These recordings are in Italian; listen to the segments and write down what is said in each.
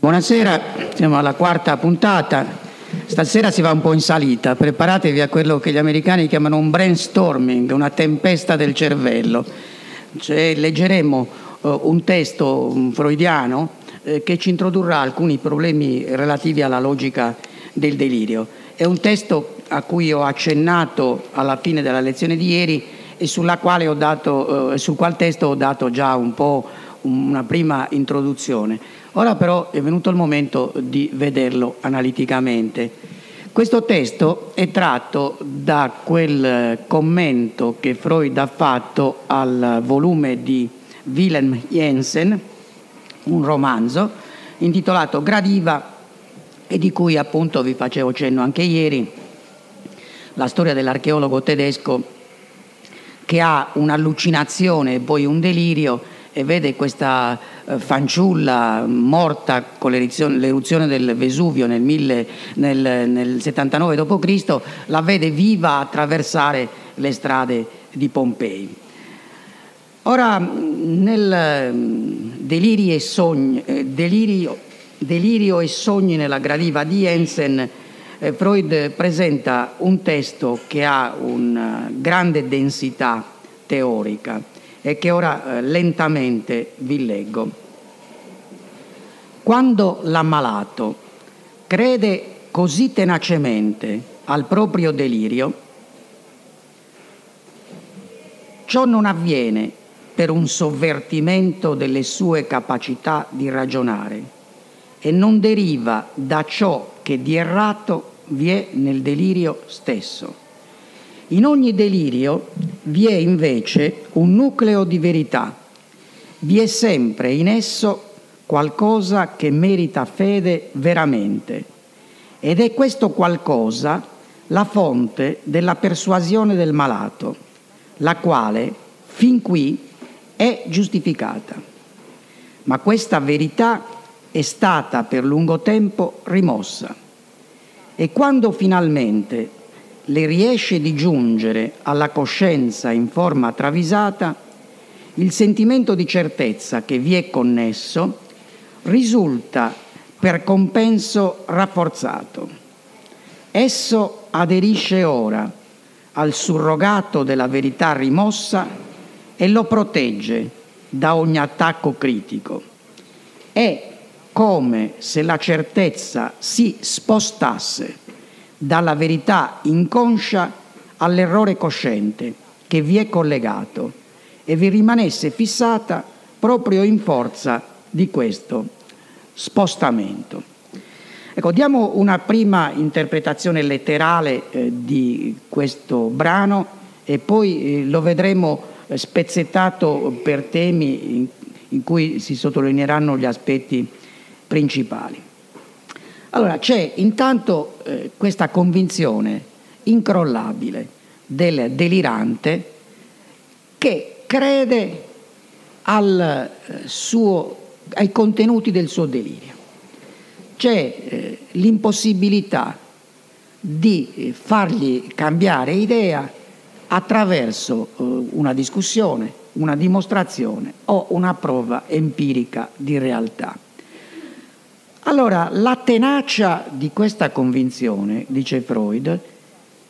Buonasera, siamo alla quarta puntata. Stasera si va un po' in salita, preparatevi a quello che gli americani chiamano un brainstorming, una tempesta del cervello. Cioè, leggeremo uh, un testo freudiano eh, che ci introdurrà alcuni problemi relativi alla logica del delirio. È un testo a cui ho accennato alla fine della lezione di ieri e dato, eh, sul quale testo ho dato già un po' una prima introduzione. Ora però è venuto il momento di vederlo analiticamente. Questo testo è tratto da quel commento che Freud ha fatto al volume di Wilhelm Jensen, un romanzo intitolato Gradiva e di cui appunto vi facevo cenno anche ieri, la storia dell'archeologo tedesco che ha un'allucinazione e poi un delirio e vede questa eh, fanciulla morta con l'eruzione del Vesuvio nel, mille, nel, nel 79 d.C., la vede viva attraversare le strade di Pompei. Ora, nel deliri e sogni, eh, delirio, delirio, e sogni nella gradiva di Jensen, eh, Freud presenta un testo che ha una grande densità teorica e che ora eh, lentamente vi leggo. Quando l'ammalato crede così tenacemente al proprio delirio, ciò non avviene per un sovvertimento delle sue capacità di ragionare e non deriva da ciò che di errato vi è nel delirio stesso in ogni delirio vi è invece un nucleo di verità, vi è sempre in esso qualcosa che merita fede veramente. Ed è questo qualcosa la fonte della persuasione del malato, la quale fin qui è giustificata. Ma questa verità è stata per lungo tempo rimossa. E quando finalmente le riesce di giungere alla coscienza in forma travisata, il sentimento di certezza che vi è connesso risulta per compenso rafforzato. Esso aderisce ora al surrogato della verità rimossa e lo protegge da ogni attacco critico. È come se la certezza si spostasse dalla verità inconscia all'errore cosciente che vi è collegato e vi rimanesse fissata proprio in forza di questo spostamento. Ecco, diamo una prima interpretazione letterale eh, di questo brano e poi eh, lo vedremo eh, spezzettato per temi in, in cui si sottolineeranno gli aspetti principali. Allora c'è intanto eh, questa convinzione incrollabile del delirante che crede al, eh, suo, ai contenuti del suo delirio. C'è eh, l'impossibilità di eh, fargli cambiare idea attraverso eh, una discussione, una dimostrazione o una prova empirica di realtà. Allora, la tenacia di questa convinzione, dice Freud,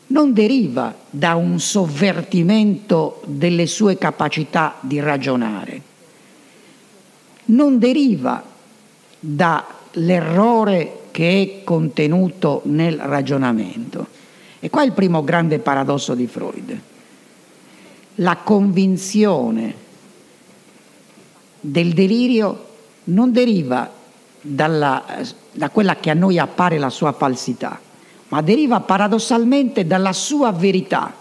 non deriva da un sovvertimento delle sue capacità di ragionare, non deriva dall'errore che è contenuto nel ragionamento. E qua è il primo grande paradosso di Freud. La convinzione del delirio non deriva dalla, da quella che a noi appare la sua falsità, ma deriva paradossalmente dalla sua verità,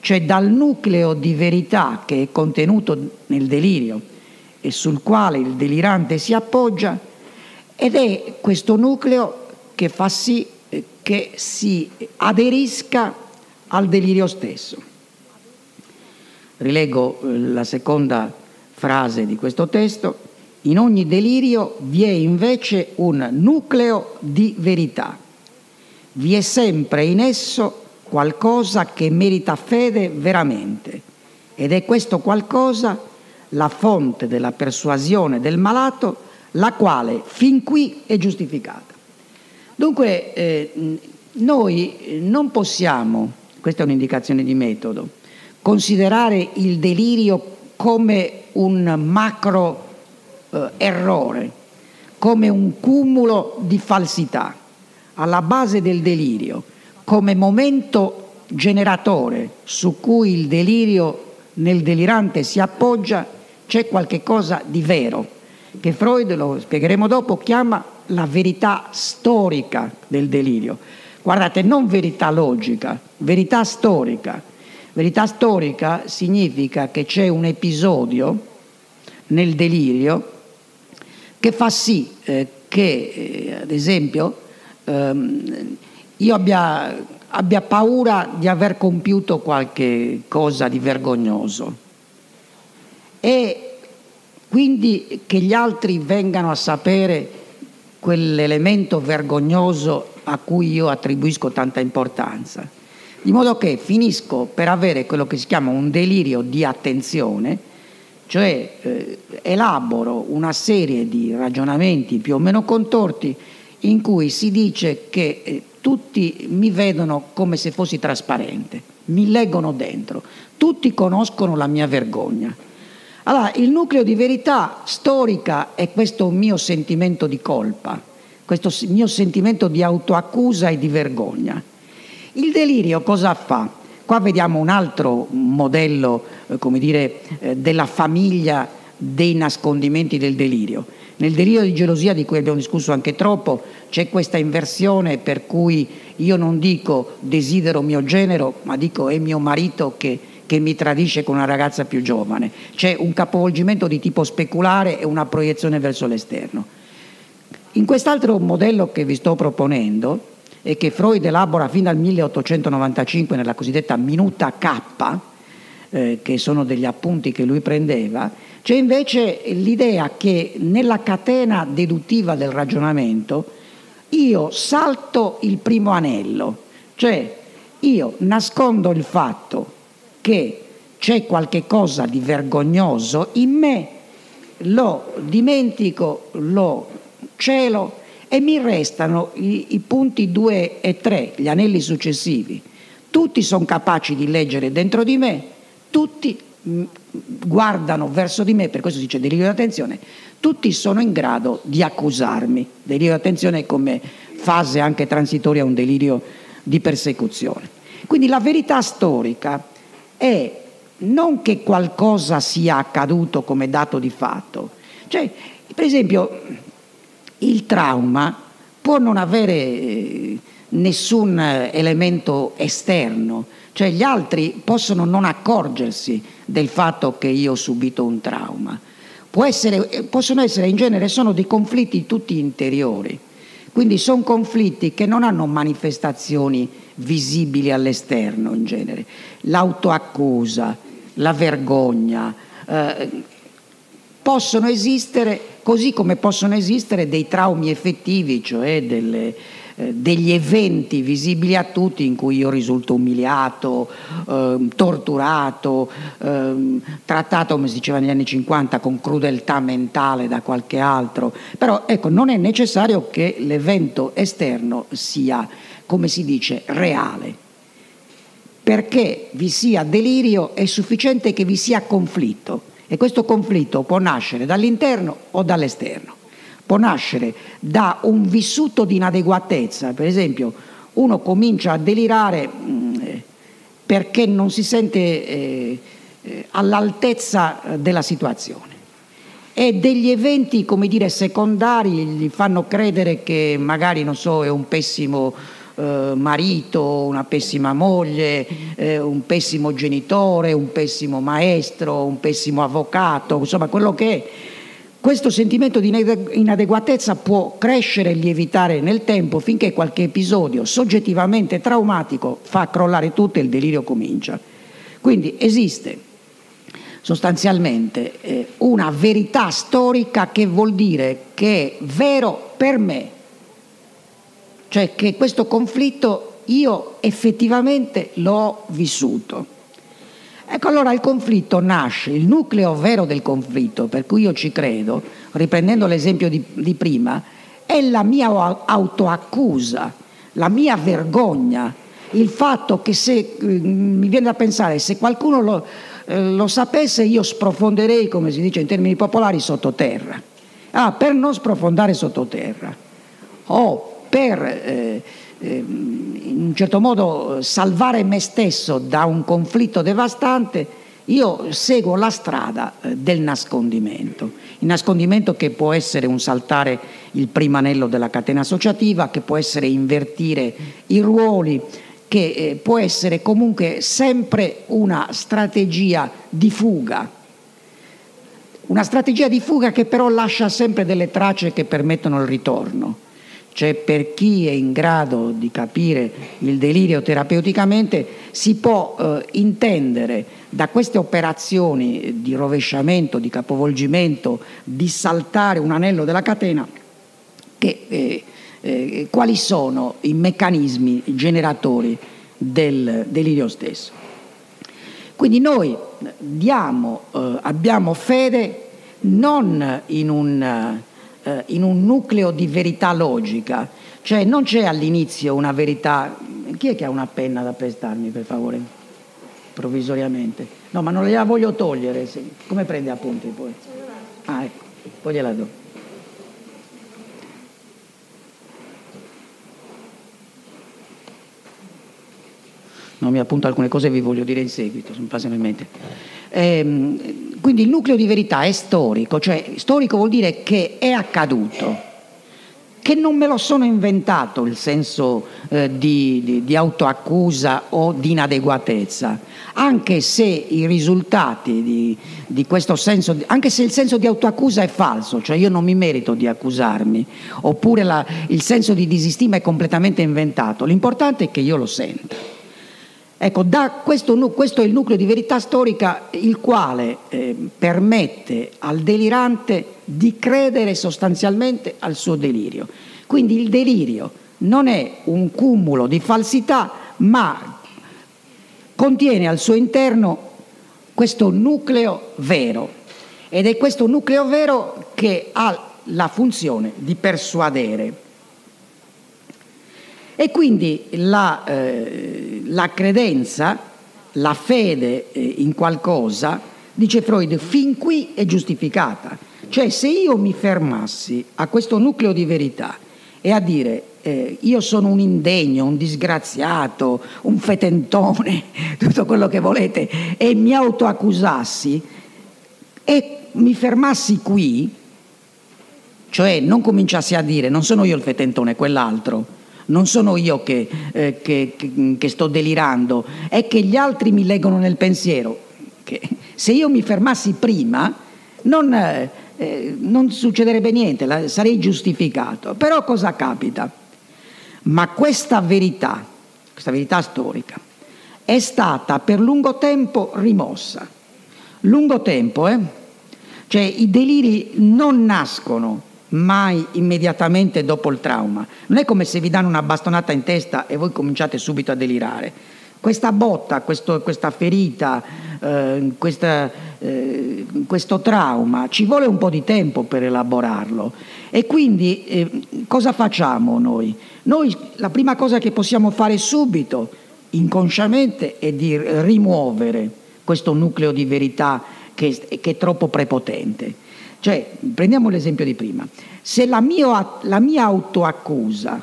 cioè dal nucleo di verità che è contenuto nel delirio e sul quale il delirante si appoggia, ed è questo nucleo che fa sì eh, che si aderisca al delirio stesso. Rilego eh, la seconda frase di questo testo. In ogni delirio vi è invece un nucleo di verità. Vi è sempre in esso qualcosa che merita fede veramente ed è questo qualcosa la fonte della persuasione del malato, la quale fin qui è giustificata. Dunque eh, noi non possiamo, questa è un'indicazione di metodo, considerare il delirio come un macro eh, errore, come un cumulo di falsità. Alla base del delirio, come momento generatore su cui il delirio nel delirante si appoggia, c'è qualche cosa di vero, che Freud, lo spiegheremo dopo, chiama la verità storica del delirio. Guardate, non verità logica, verità storica. Verità storica significa che c'è un episodio nel delirio che fa sì eh, che, eh, ad esempio, ehm, io abbia, abbia paura di aver compiuto qualche cosa di vergognoso e quindi che gli altri vengano a sapere quell'elemento vergognoso a cui io attribuisco tanta importanza. Di modo che finisco per avere quello che si chiama un delirio di attenzione, cioè eh, elaboro una serie di ragionamenti più o meno contorti in cui si dice che eh, tutti mi vedono come se fossi trasparente, mi leggono dentro, tutti conoscono la mia vergogna. Allora, il nucleo di verità storica è questo mio sentimento di colpa, questo mio sentimento di autoaccusa e di vergogna. Il delirio cosa fa? Qua vediamo un altro modello, eh, dire, eh, della famiglia dei nascondimenti del delirio. Nel delirio di gelosia di cui abbiamo discusso anche troppo c'è questa inversione per cui io non dico desidero mio genero, ma dico è mio marito che, che mi tradisce con una ragazza più giovane. C'è un capovolgimento di tipo speculare e una proiezione verso l'esterno. In quest'altro modello che vi sto proponendo e che Freud elabora fino al 1895 nella cosiddetta Minuta K, eh, che sono degli appunti che lui prendeva, c'è invece l'idea che nella catena deduttiva del ragionamento io salto il primo anello, cioè io nascondo il fatto che c'è qualche cosa di vergognoso in me, lo dimentico, lo celo e mi restano i, i punti 2 e 3, gli anelli successivi. Tutti sono capaci di leggere dentro di me, tutti guardano verso di me, per questo si dice delirio di attenzione, tutti sono in grado di accusarmi. Delirio di attenzione è come fase anche transitoria un delirio di persecuzione. Quindi la verità storica è non che qualcosa sia accaduto come dato di fatto, cioè, per esempio, il trauma può non avere eh, nessun elemento esterno, cioè gli altri possono non accorgersi del fatto che io ho subito un trauma. Essere, possono essere in genere, sono dei conflitti tutti interiori, quindi sono conflitti che non hanno manifestazioni visibili all'esterno in genere. L'autoaccusa, la vergogna, eh, possono esistere così come possono esistere dei traumi effettivi, cioè delle, eh, degli eventi visibili a tutti in cui io risulto umiliato, eh, torturato, eh, trattato, come si diceva negli anni 50, con crudeltà mentale da qualche altro. Però ecco, non è necessario che l'evento esterno sia, come si dice, reale. Perché vi sia delirio è sufficiente che vi sia conflitto e questo conflitto può nascere dall'interno o dall'esterno. Può nascere da un vissuto di inadeguatezza, per esempio uno comincia a delirare mm, perché non si sente eh, eh, all'altezza eh, della situazione. E degli eventi, come dire, secondari gli fanno credere che magari, non so, è un pessimo eh, marito, una pessima moglie, eh, un pessimo genitore, un pessimo maestro, un pessimo avvocato, insomma quello che è questo sentimento di inadeguatezza può crescere e lievitare nel tempo finché qualche episodio soggettivamente traumatico fa crollare tutto e il delirio comincia. Quindi esiste sostanzialmente eh, una verità storica che vuol dire che è vero per me, cioè che questo conflitto io effettivamente l'ho vissuto. Ecco allora il conflitto nasce, il nucleo vero del conflitto, per cui io ci credo, riprendendo l'esempio di, di prima, è la mia autoaccusa, la mia vergogna, il fatto che se, mm, mi viene da pensare, se qualcuno lo, eh, lo sapesse io sprofonderei, come si dice in termini popolari, sottoterra. Ah, per non sprofondare sottoterra o per eh, eh, in un certo modo salvare me stesso da un conflitto devastante, io seguo la strada eh, del nascondimento. Il nascondimento che può essere un saltare il primo anello della catena associativa, che può essere invertire i ruoli, che eh, può essere comunque sempre una strategia di fuga. Una strategia di fuga che però lascia sempre delle tracce che permettono il ritorno. Cioè per chi è in grado di capire il delirio terapeuticamente si può eh, intendere da queste operazioni di rovesciamento, di capovolgimento, di saltare un anello della catena, che, eh, eh, quali sono i meccanismi generatori del delirio stesso. Quindi noi diamo, eh, abbiamo fede non in un eh, in un nucleo di verità logica, cioè non c'è all'inizio una verità. Chi è che ha una penna da prestarmi, per favore? Provvisoriamente. No, ma non gliela voglio togliere. Come prende appunti poi? Ah, ecco, poi gliela do. Non mi appunto alcune cose vi voglio dire in seguito, mi passano in mente. Ehm, quindi il nucleo di verità è storico, cioè storico vuol dire che è accaduto, che non me lo sono inventato il senso eh, di, di, di, autoaccusa o di inadeguatezza, anche se i risultati di, di questo senso, anche se il senso di autoaccusa è falso, cioè io non mi merito di accusarmi, oppure la, il senso di disistima è completamente inventato, l'importante è che io lo senta. Ecco, questo, questo, è il nucleo di verità storica il quale eh, permette al delirante di credere sostanzialmente al suo delirio. Quindi il delirio non è un cumulo di falsità, ma contiene al suo interno questo nucleo vero. Ed è questo nucleo vero che ha la funzione di persuadere. E quindi la, eh, la credenza, la fede eh, in qualcosa, dice Freud, fin qui è giustificata. Cioè se io mi fermassi a questo nucleo di verità e a dire eh, io sono un indegno, un disgraziato, un fetentone, tutto quello che volete, e mi autoaccusassi e mi fermassi qui, cioè non cominciassi a dire non sono io il fetentone, quell'altro, non sono io che, eh, che, che, che, sto delirando, è che gli altri mi leggono nel pensiero. Che se io mi fermassi prima non, eh, eh, non succederebbe niente, la, sarei giustificato. Però cosa capita? Ma questa verità, questa verità storica, è stata per lungo tempo rimossa. Lungo tempo, eh? Cioè i deliri non nascono mai immediatamente dopo il trauma. Non è come se vi danno una bastonata in testa e voi cominciate subito a delirare. Questa botta, questo, questa ferita, eh, questa, eh, questo trauma, ci vuole un po' di tempo per elaborarlo. E quindi eh, cosa facciamo noi? Noi la prima cosa che possiamo fare subito, inconsciamente, è di rimuovere questo nucleo di verità che, che è troppo prepotente cioè, prendiamo l'esempio di prima, se la, mio, la mia autoaccusa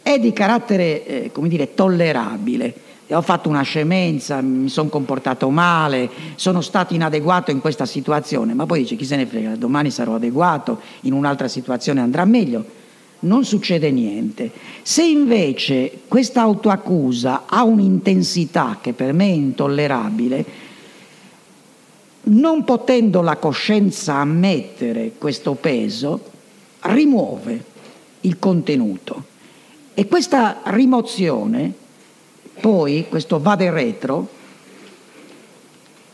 è di carattere, eh, come dire, tollerabile, ho fatto una scemenza, mi sono comportato male, sono stato inadeguato in questa situazione, ma poi dice chi se ne frega, domani sarò adeguato, in un'altra situazione andrà meglio, non succede niente. Se invece questa autoaccusa ha un'intensità che per me è intollerabile, non potendo la coscienza ammettere questo peso, rimuove il contenuto. E questa rimozione, poi, questo vade retro,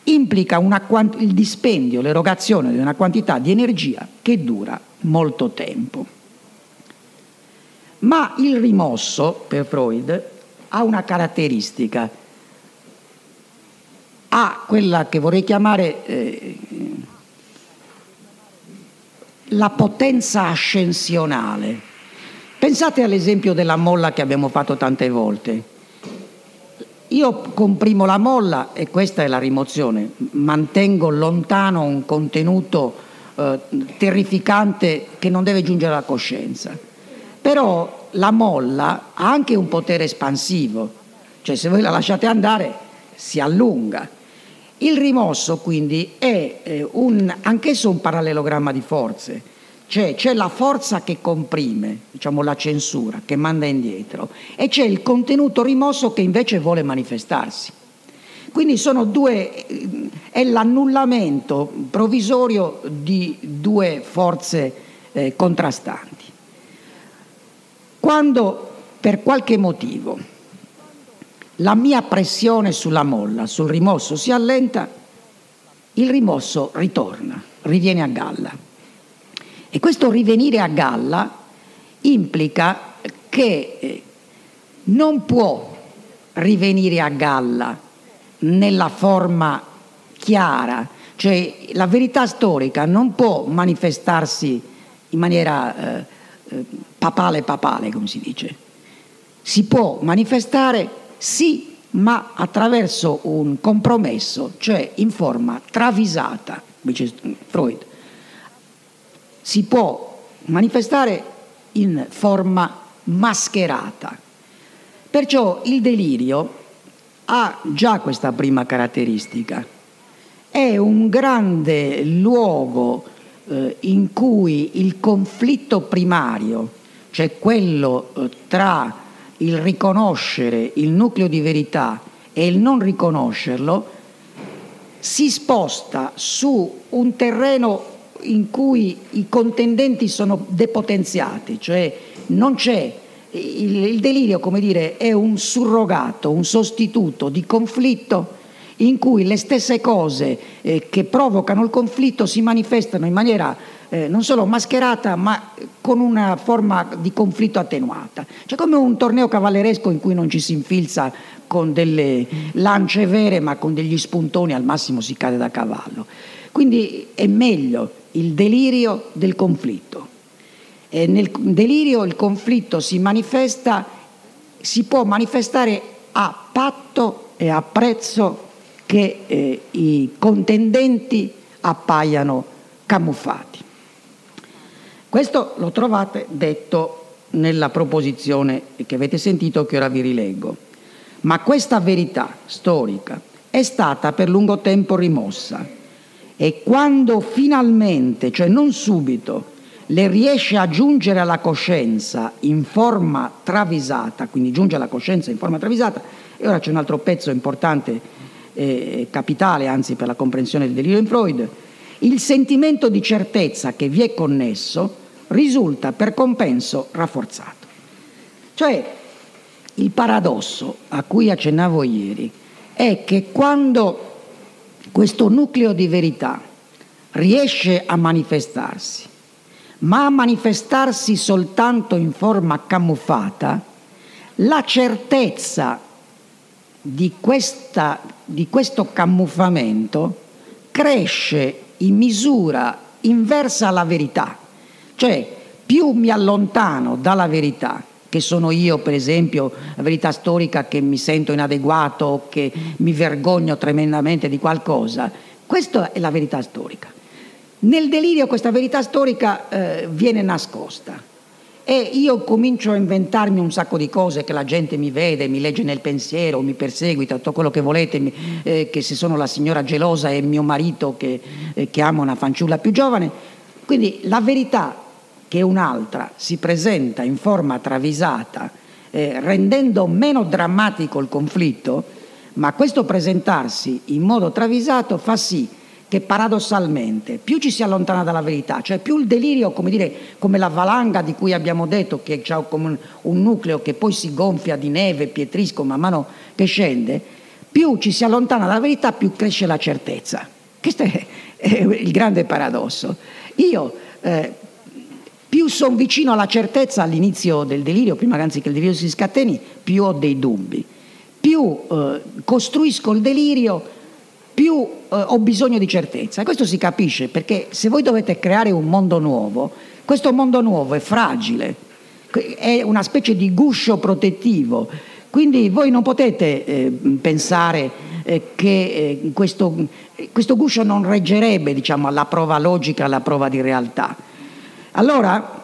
implica una, il dispendio, l'erogazione di una quantità di energia che dura molto tempo. Ma il rimosso, per Freud, ha una caratteristica ha quella che vorrei chiamare eh, la potenza ascensionale. Pensate all'esempio della molla che abbiamo fatto tante volte. Io comprimo la molla e questa è la rimozione, mantengo lontano un contenuto eh, terrificante che non deve giungere alla coscienza. Però la molla ha anche un potere espansivo, cioè se voi la lasciate andare si allunga. Il rimosso quindi è eh, un, anch'esso un parallelogramma di forze cioè c'è la forza che comprime, diciamo la censura, che manda indietro, e c'è il contenuto rimosso che invece vuole manifestarsi. Quindi sono due, è l'annullamento provvisorio di due forze eh, contrastanti. Quando per qualche motivo la mia pressione sulla molla, sul rimosso si allenta, il rimosso ritorna, riviene a galla e questo rivenire a galla implica che eh, non può rivenire a galla nella forma chiara, cioè la verità storica non può manifestarsi in maniera eh, eh papale papale, come si dice. Si può manifestare sì, ma attraverso un compromesso, cioè in forma travisata, dice Freud si può manifestare in forma mascherata. Perciò il delirio ha già questa prima caratteristica. È un grande luogo eh, in cui il conflitto primario, cioè quello eh, tra il riconoscere il nucleo di verità e il non riconoscerlo, si sposta su un terreno in cui i contendenti sono depotenziati, cioè non c'è il, il delirio, come dire, è un surrogato, un sostituto di conflitto in cui le stesse cose eh, che provocano il conflitto si manifestano in maniera eh, non solo mascherata ma con una forma di conflitto attenuata. Cioè come un torneo cavalleresco in cui non ci si infilza con delle lance vere ma con degli spuntoni al massimo si cade da cavallo. Quindi è meglio il delirio del conflitto. E nel delirio il conflitto si manifesta, si può manifestare a patto e a prezzo che eh, i contendenti appaiano camuffati. Questo lo trovate detto nella proposizione che avete sentito che ora vi rileggo. Ma questa verità storica è stata per lungo tempo rimossa e quando finalmente, cioè non subito, le riesce a giungere alla coscienza in forma travisata, quindi giunge alla coscienza in forma travisata, e ora c'è un altro pezzo importante, eh, capitale anzi per la comprensione del delirio in Freud, il sentimento di certezza che vi è connesso risulta per compenso rafforzato. Cioè il paradosso a cui accennavo ieri è che quando questo nucleo di verità riesce a manifestarsi, ma a manifestarsi soltanto in forma camuffata, la certezza di, questa, di questo camuffamento cresce in misura inversa alla verità. Cioè, più mi allontano dalla verità, che sono io, per esempio, la verità storica che mi sento inadeguato che mi vergogno tremendamente di qualcosa. Questa è la verità storica. Nel delirio questa verità storica eh, viene nascosta e io comincio a inventarmi un sacco di cose che la gente mi vede, mi legge nel pensiero, mi perseguita, tutto quello che volete, mi, eh, che se sono la signora gelosa e mio marito che, eh, che ama una fanciulla più giovane. Quindi la verità che un'altra si presenta in forma travisata, eh, rendendo meno drammatico il conflitto, ma questo presentarsi in modo travisato fa sì che paradossalmente più ci si allontana dalla verità, cioè più il delirio, come, dire, come la valanga di cui abbiamo detto, che ha come un, nucleo che poi si gonfia di neve, pietrisco man mano che scende, più ci si allontana dalla verità, più cresce la certezza. Questo è, è il grande paradosso. Io eh, più sono vicino alla certezza all'inizio del delirio, prima che il delirio si scateni, più ho dei dubbi. Più eh, costruisco il delirio, più ho bisogno di certezza. E questo si capisce perché se voi dovete creare un mondo nuovo, questo mondo nuovo è fragile, è una specie di guscio protettivo. Quindi voi non potete eh, pensare eh, che eh, questo, questo, guscio non reggerebbe diciamo, alla prova logica, alla prova di realtà. Allora,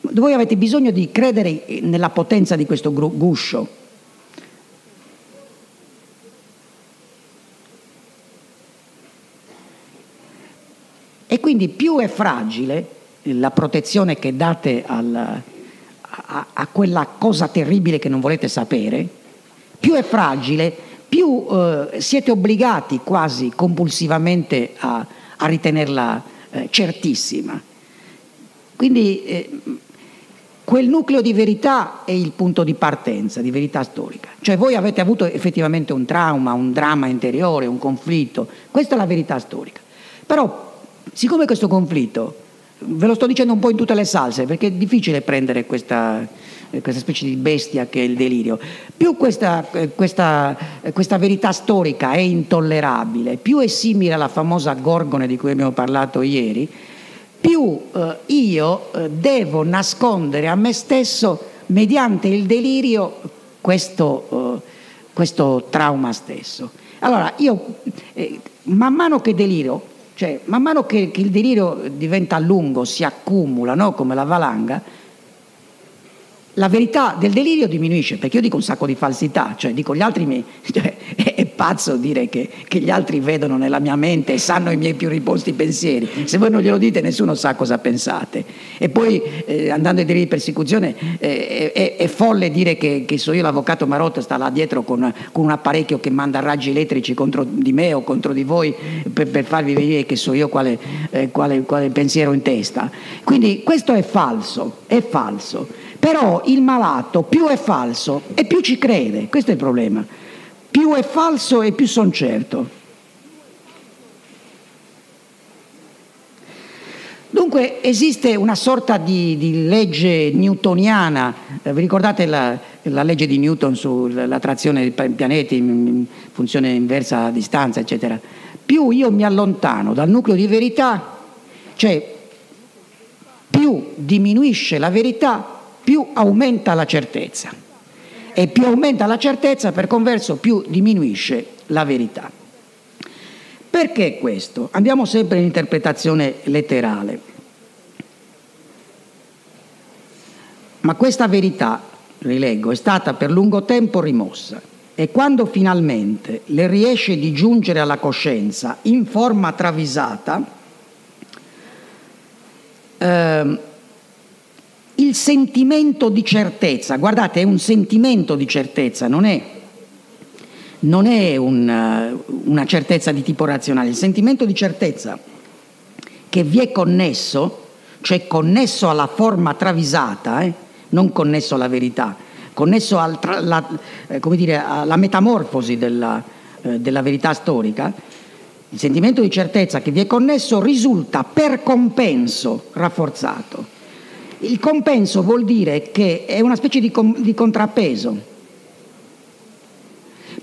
voi avete bisogno di credere nella potenza di questo guscio E quindi più è fragile la protezione che date al, a, a, quella cosa terribile che non volete sapere, più è fragile, più eh, siete obbligati quasi compulsivamente a, a ritenerla eh, certissima. Quindi eh, quel nucleo di verità è il punto di partenza, di verità storica. Cioè voi avete avuto effettivamente un trauma, un dramma interiore, un conflitto, questa è la verità storica. Però siccome questo conflitto, ve lo sto dicendo un po' in tutte le salse, perché è difficile prendere questa, eh, questa specie di bestia che è il delirio, più questa, eh, questa, eh, questa, verità storica è intollerabile, più è simile alla famosa Gorgone di cui abbiamo parlato ieri, più eh, io devo nascondere a me stesso, mediante il delirio, questo, eh, questo trauma stesso. Allora, io, eh, man mano che delirio, cioè, man mano che, che il delirio diventa lungo, si accumula, no? come la valanga, la verità del delirio diminuisce, perché io dico un sacco di falsità, cioè dico gli altri mi... Cioè, è, è, pazzo dire che, che, gli altri vedono nella mia mente e sanno i miei più riposti pensieri. Se voi non glielo dite nessuno sa cosa pensate. E poi eh, andando ai deliri di persecuzione eh, è, è, folle dire che, che so io l'avvocato Marotta sta là dietro con, con, un apparecchio che manda raggi elettrici contro di me o contro di voi per, per farvi vedere che so io quale, eh, quale, quale pensiero in testa. Quindi questo è falso, è falso. Però il malato più è falso e più ci crede, questo è il problema. Più è falso e più sono certo. Dunque esiste una sorta di, di legge newtoniana, eh, vi ricordate la, la, legge di Newton sull'attrazione dei pianeti in funzione inversa a distanza, eccetera. Più io mi allontano dal nucleo di verità, cioè più diminuisce la verità più aumenta la certezza e più aumenta la certezza per converso più diminuisce la verità. Perché questo? Andiamo sempre in interpretazione letterale. Ma questa verità, rileggo, è stata per lungo tempo rimossa e quando finalmente le riesce di giungere alla coscienza in forma travisata, eh, il sentimento di certezza, guardate, è un sentimento di certezza, non è, non è un, eh, una certezza di tipo razionale, il sentimento di certezza che vi è connesso, cioè connesso alla forma travisata, eh, non connesso alla verità, connesso al, la, eh, dire, alla metamorfosi della, eh, della verità storica, il sentimento di certezza che vi è connesso risulta per compenso rafforzato il compenso vuol dire che è una specie di, com- di contrappeso.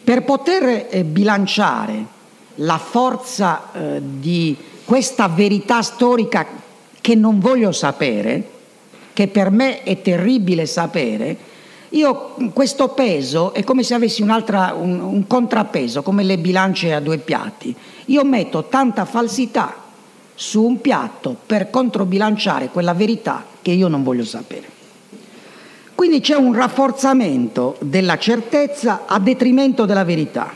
Per poter eh, bilanciare la forza eh, di questa verità storica che non voglio sapere, che per me è terribile sapere, io questo peso è come se avessi un, un contrappeso, come le bilance a due piatti. Io metto tanta falsità su un piatto per controbilanciare quella verità che io non voglio sapere. Quindi c'è un rafforzamento della certezza a detrimento della verità.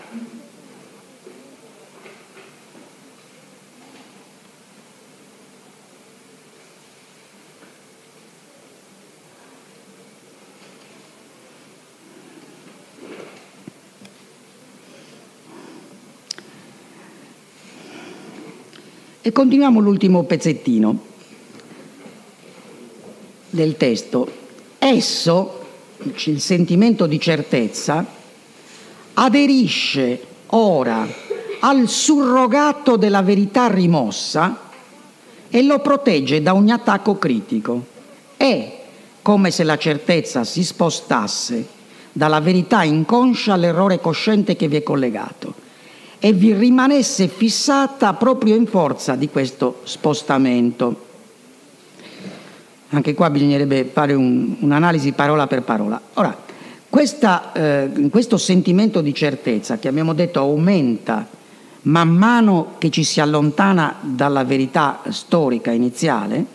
E continuiamo l'ultimo pezzettino del testo. Esso, il sentimento di certezza, aderisce ora al surrogato della verità rimossa e lo protegge da ogni attacco critico. È come se la certezza si spostasse dalla verità inconscia all'errore cosciente che vi è collegato e vi rimanesse fissata proprio in forza di questo spostamento. Anche qua bisognerebbe fare un, un'analisi parola per parola. Ora, questa, eh, questo sentimento di certezza, che abbiamo detto aumenta man mano che ci si allontana dalla verità storica iniziale,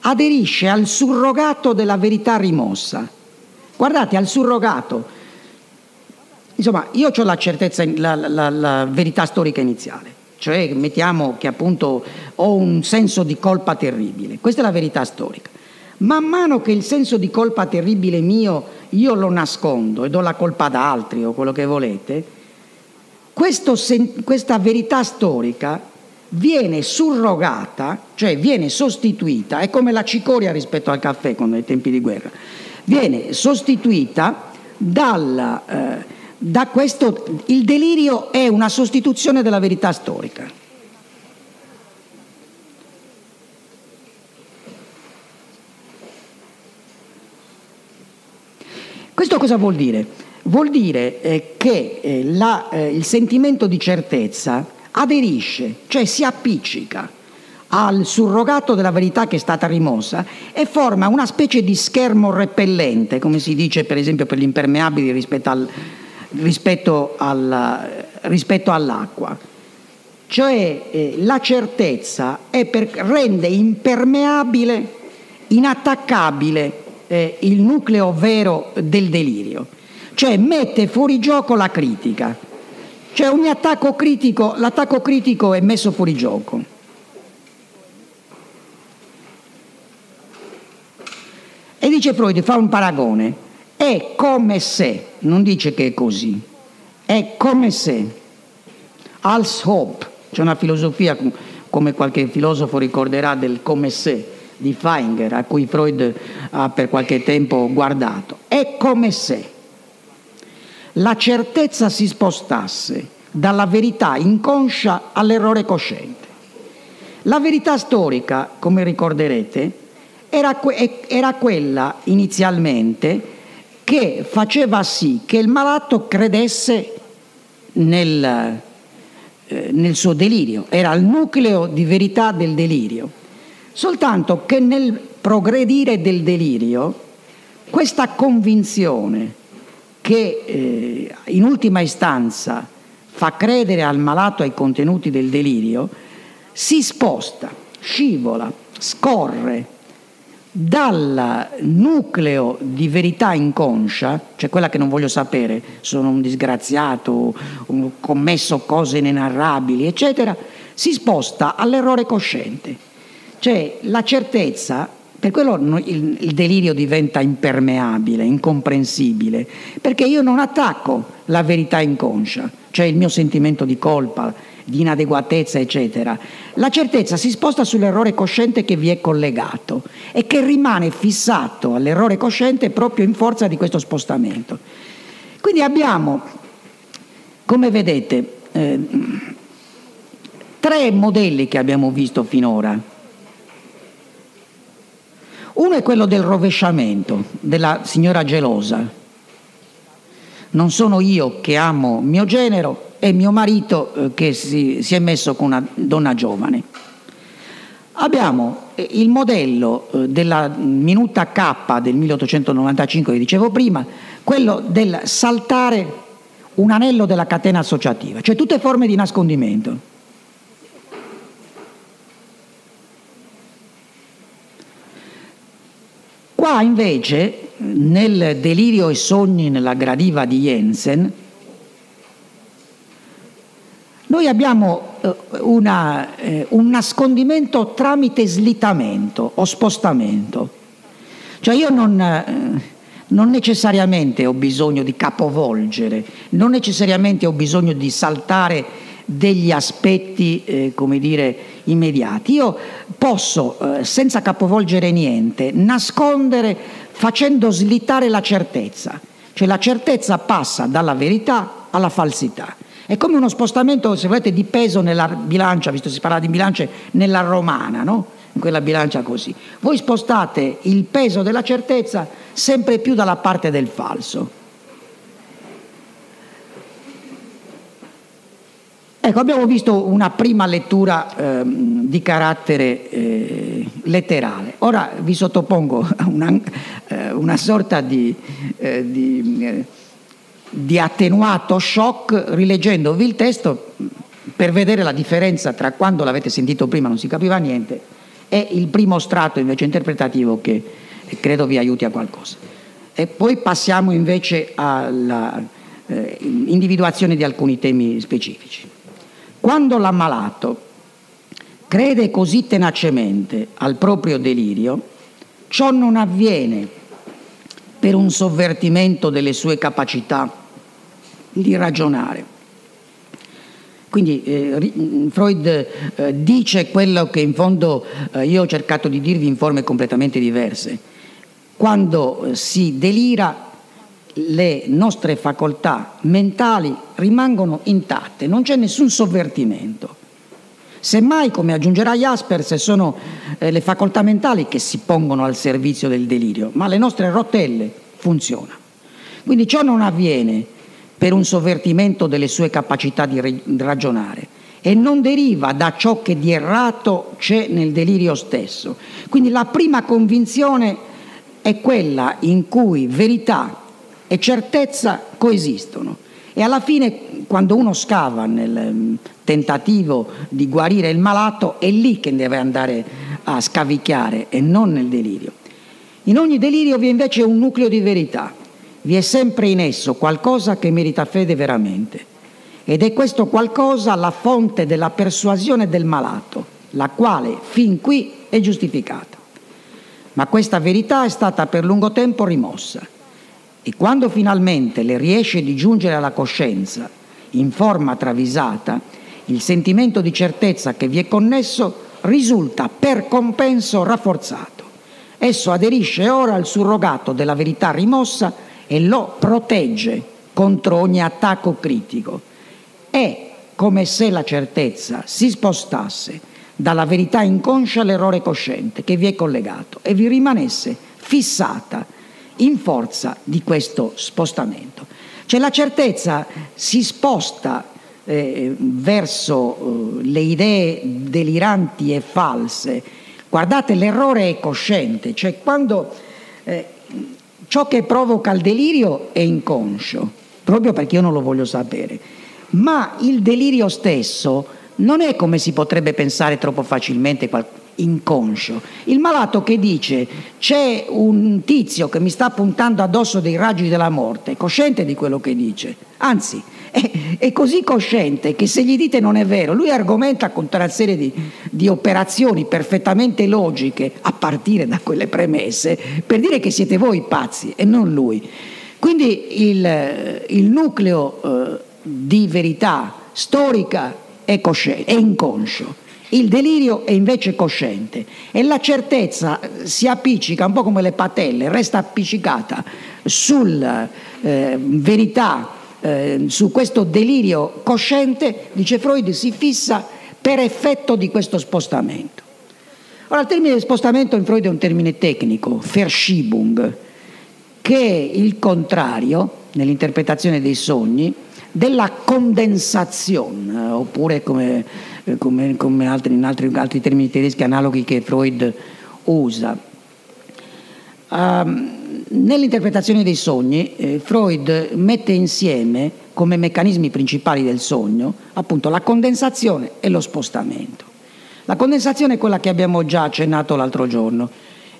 aderisce al surrogato della verità rimossa. Guardate, al surrogato. Insomma, io ho la certezza, la, la, la verità storica iniziale, cioè mettiamo che appunto ho un senso di colpa terribile. Questa è la verità storica. Man mano che il senso di colpa terribile mio io lo nascondo e do la colpa ad altri o quello che volete, questo, questa verità storica viene surrogata, cioè viene sostituita, è come la cicoria rispetto al caffè quando ai tempi di guerra, viene sostituita dal, eh, il delirio è una sostituzione della verità storica. Questo cosa vuol dire? Vuol dire eh, che eh, la, eh, il sentimento di certezza aderisce, cioè si appiccica al surrogato della verità che è stata rimossa e forma una specie di schermo repellente, come si dice per esempio per gli impermeabili rispetto, al, rispetto, al, rispetto all'acqua. Cioè eh, la certezza per, rende impermeabile, inattaccabile eh, il nucleo vero del delirio, cioè mette fuori gioco la critica. Cioè ogni attacco critico, l'attacco critico è messo fuori gioco. E dice Freud, fa un paragone, è come se, non dice che è così, è come se, als ob, c'è una filosofia come qualche filosofo ricorderà del come se, di Feinger, a cui Freud ha per qualche tempo guardato. È come se la certezza si spostasse dalla verità inconscia all'errore cosciente. La verità storica, come ricorderete, era, era quella inizialmente che faceva sì che il malato credesse nel, eh, nel suo delirio, era il nucleo di verità del delirio. Soltanto che nel progredire del delirio, questa convinzione che eh, in ultima istanza fa credere al malato ai contenuti del delirio, si sposta, scivola, scorre dal nucleo di verità inconscia, cioè quella che non voglio sapere, sono un disgraziato, ho commesso cose inenarrabili, eccetera, si sposta all'errore cosciente. Cioè la certezza, per quello il, il delirio diventa impermeabile, incomprensibile, perché io non attacco la verità inconscia, cioè il mio sentimento di colpa, di inadeguatezza, eccetera. La certezza si sposta sull'errore cosciente che vi è collegato e che rimane fissato all'errore cosciente proprio in forza di questo spostamento. Quindi abbiamo, come vedete, eh, tre modelli che abbiamo visto finora uno è quello del rovesciamento, della signora gelosa. Non sono io che amo mio genero, è mio marito eh, che si, si è messo con una donna giovane. Abbiamo eh, il modello eh, della minuta K del 1895 che dicevo prima, quello del saltare un anello della catena associativa, cioè tutte forme di nascondimento. Qua invece, nel Delirio e sogni nella gradiva di Jensen, noi abbiamo eh, una, eh, un nascondimento tramite slittamento o spostamento. Cioè io non, eh, non necessariamente ho bisogno di capovolgere, non necessariamente ho bisogno di saltare degli aspetti, eh, come dire, immediati. Io posso, eh, senza capovolgere niente, nascondere facendo slittare la certezza. Cioè la certezza passa dalla verità alla falsità. È come uno spostamento, se volete, di peso nella bilancia, visto che si parla di bilance, nella romana, no? In quella bilancia così. Voi spostate il peso della certezza sempre più dalla parte del falso. Ecco, abbiamo visto una prima lettura eh, di carattere eh, letterale. Ora vi sottopongo una, eh, una sorta di, eh, di, eh, di attenuato shock rileggendovi il testo per vedere la differenza tra quando l'avete sentito prima non si capiva niente e il primo strato invece interpretativo che credo vi aiuti a qualcosa. E poi passiamo invece alla eh, di alcuni temi specifici. Quando l'ammalato crede così tenacemente al proprio delirio, ciò non avviene per un sovvertimento delle sue capacità di ragionare. Quindi eh, Freud eh, dice quello che in fondo eh, io ho cercato di dirvi in forme completamente diverse. Quando eh, si delira le nostre facoltà mentali rimangono intatte, non c'è nessun sovvertimento. Semmai, come aggiungerà Jaspers, sono eh, le facoltà mentali che si pongono al servizio del delirio, ma le nostre rotelle funzionano. Quindi ciò non avviene per un sovvertimento delle sue capacità di, re- di ragionare e non deriva da ciò che di errato c'è nel delirio stesso. Quindi la prima convinzione è quella in cui verità e certezza coesistono. E alla fine, quando uno scava nel mm, tentativo di guarire il malato, è lì che deve andare a scavicchiare e non nel delirio. In ogni delirio vi è invece un nucleo di verità, vi è sempre in esso qualcosa che merita fede veramente. Ed è questo qualcosa la fonte della persuasione del malato, la quale fin qui è giustificata. Ma questa verità è stata per lungo tempo rimossa e quando finalmente le riesce di giungere alla coscienza in forma travisata, il sentimento di certezza che vi è connesso risulta per compenso rafforzato. Esso aderisce ora al surrogato della verità rimossa e lo protegge contro ogni attacco critico. È come se la certezza si spostasse dalla verità inconscia all'errore cosciente che vi è collegato e vi rimanesse fissata in forza di questo spostamento. Cioè la certezza si sposta eh, verso eh, le idee deliranti e false. Guardate, l'errore è cosciente, cioè quando eh, ciò che provoca il delirio è inconscio, proprio perché io non lo voglio sapere, ma il delirio stesso non è come si potrebbe pensare troppo facilmente inconscio. Il malato che dice c'è un tizio che mi sta puntando addosso dei raggi della morte, è cosciente di quello che dice, anzi è, è così cosciente che se gli dite non è vero, lui argomenta con una serie di, di operazioni perfettamente logiche a partire da quelle premesse per dire che siete voi pazzi e non lui. Quindi il, il nucleo eh, di verità storica è, cosciente, è inconscio il delirio è invece cosciente e la certezza si appiccica un po' come le patelle, resta appiccicata sulla eh, verità, eh, su questo delirio cosciente, dice Freud, si fissa per effetto di questo spostamento. Ora, il termine spostamento in Freud è un termine tecnico, Verschiebung, che è il contrario, nell'interpretazione dei sogni, della condensazione, oppure come eh, come, come altri, in altri, altri, termini tedeschi analoghi che Freud usa. Um, nell'interpretazione dei sogni, eh, Freud mette insieme come meccanismi principali del sogno appunto la condensazione e lo spostamento. La condensazione è quella che abbiamo già accennato l'altro giorno,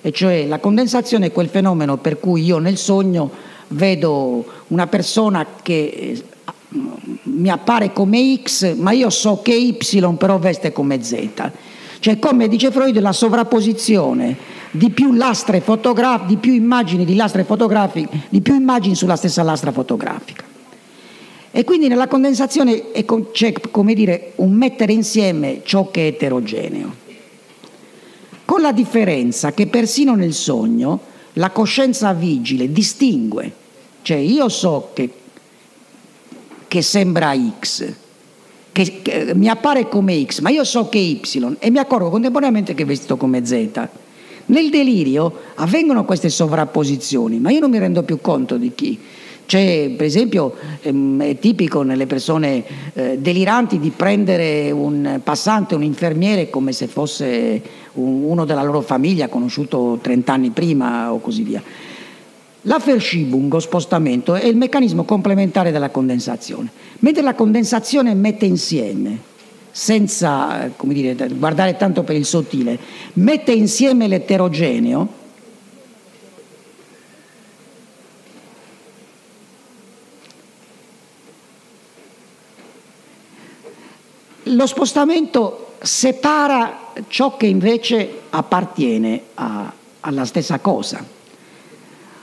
e cioè la condensazione è quel fenomeno per cui io nel sogno vedo una persona che mi appare come X, ma io so che Y però veste come Z. Cioè, come dice Freud, la sovrapposizione di più lastre fotografiche, di più immagini di lastre fotografiche, di più immagini sulla stessa lastra fotografica. E quindi nella condensazione c'è, come dire, un mettere insieme ciò che è eterogeneo. Con la differenza che persino nel sogno la coscienza vigile distingue. Cioè io so che che sembra X, che, che, mi appare come X, ma io so che è Y e mi accorgo contemporaneamente che è vestito come Z. Nel delirio avvengono queste sovrapposizioni, ma io non mi rendo più conto di chi, C'è, per esempio, ehm, è tipico nelle persone eh, deliranti di prendere un passante, un infermiere, come se fosse un, uno della loro famiglia, conosciuto 30 anni prima o così via. La Verschiebung, o spostamento, è il meccanismo complementare della condensazione, mentre la condensazione mette insieme, senza eh, dire, guardare tanto per il sottile, mette insieme l'eterogeneo, Lo spostamento separa ciò che invece appartiene a, alla stessa cosa.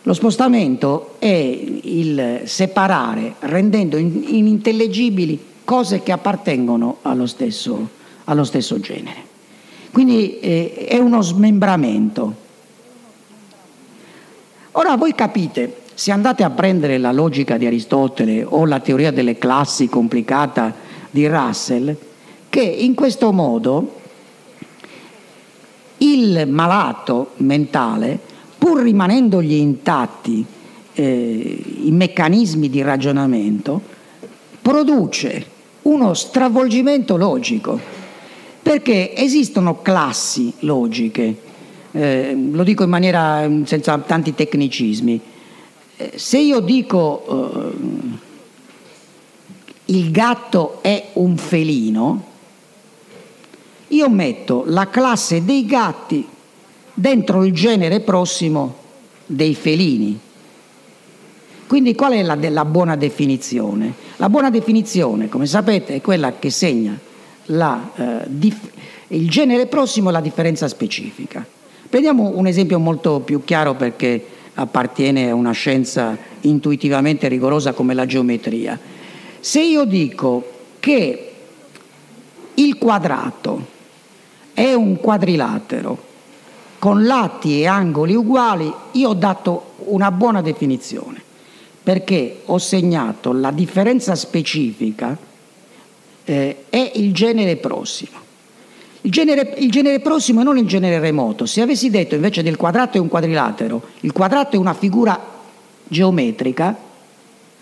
Lo spostamento è il separare, rendendo inintellegibili cose che appartengono allo stesso, allo stesso genere. Quindi eh, è uno smembramento. Ora voi capite, se andate a prendere la logica di Aristotele o la teoria delle classi complicata di Russell, che in questo modo il malato mentale, pur rimanendogli intatti eh, i meccanismi di ragionamento, produce uno stravolgimento logico, perché esistono classi logiche, eh, lo dico in maniera senza tanti tecnicismi. Eh, se io dico eh, il gatto è un felino, io metto la classe dei gatti dentro il genere prossimo dei felini. Quindi qual è la, la buona definizione? La buona definizione, come sapete, è quella che segna la, eh, dif- il genere prossimo e la differenza specifica. Prendiamo un esempio molto più chiaro perché appartiene a una scienza intuitivamente rigorosa come la geometria. Se io dico che il quadrato è un quadrilatero con lati e angoli uguali, io ho dato una buona definizione perché ho segnato la differenza specifica eh, è il genere prossimo. Il genere, il genere prossimo e non il genere remoto. Se avessi detto invece del quadrato è un quadrilatero, il quadrato è una figura geometrica,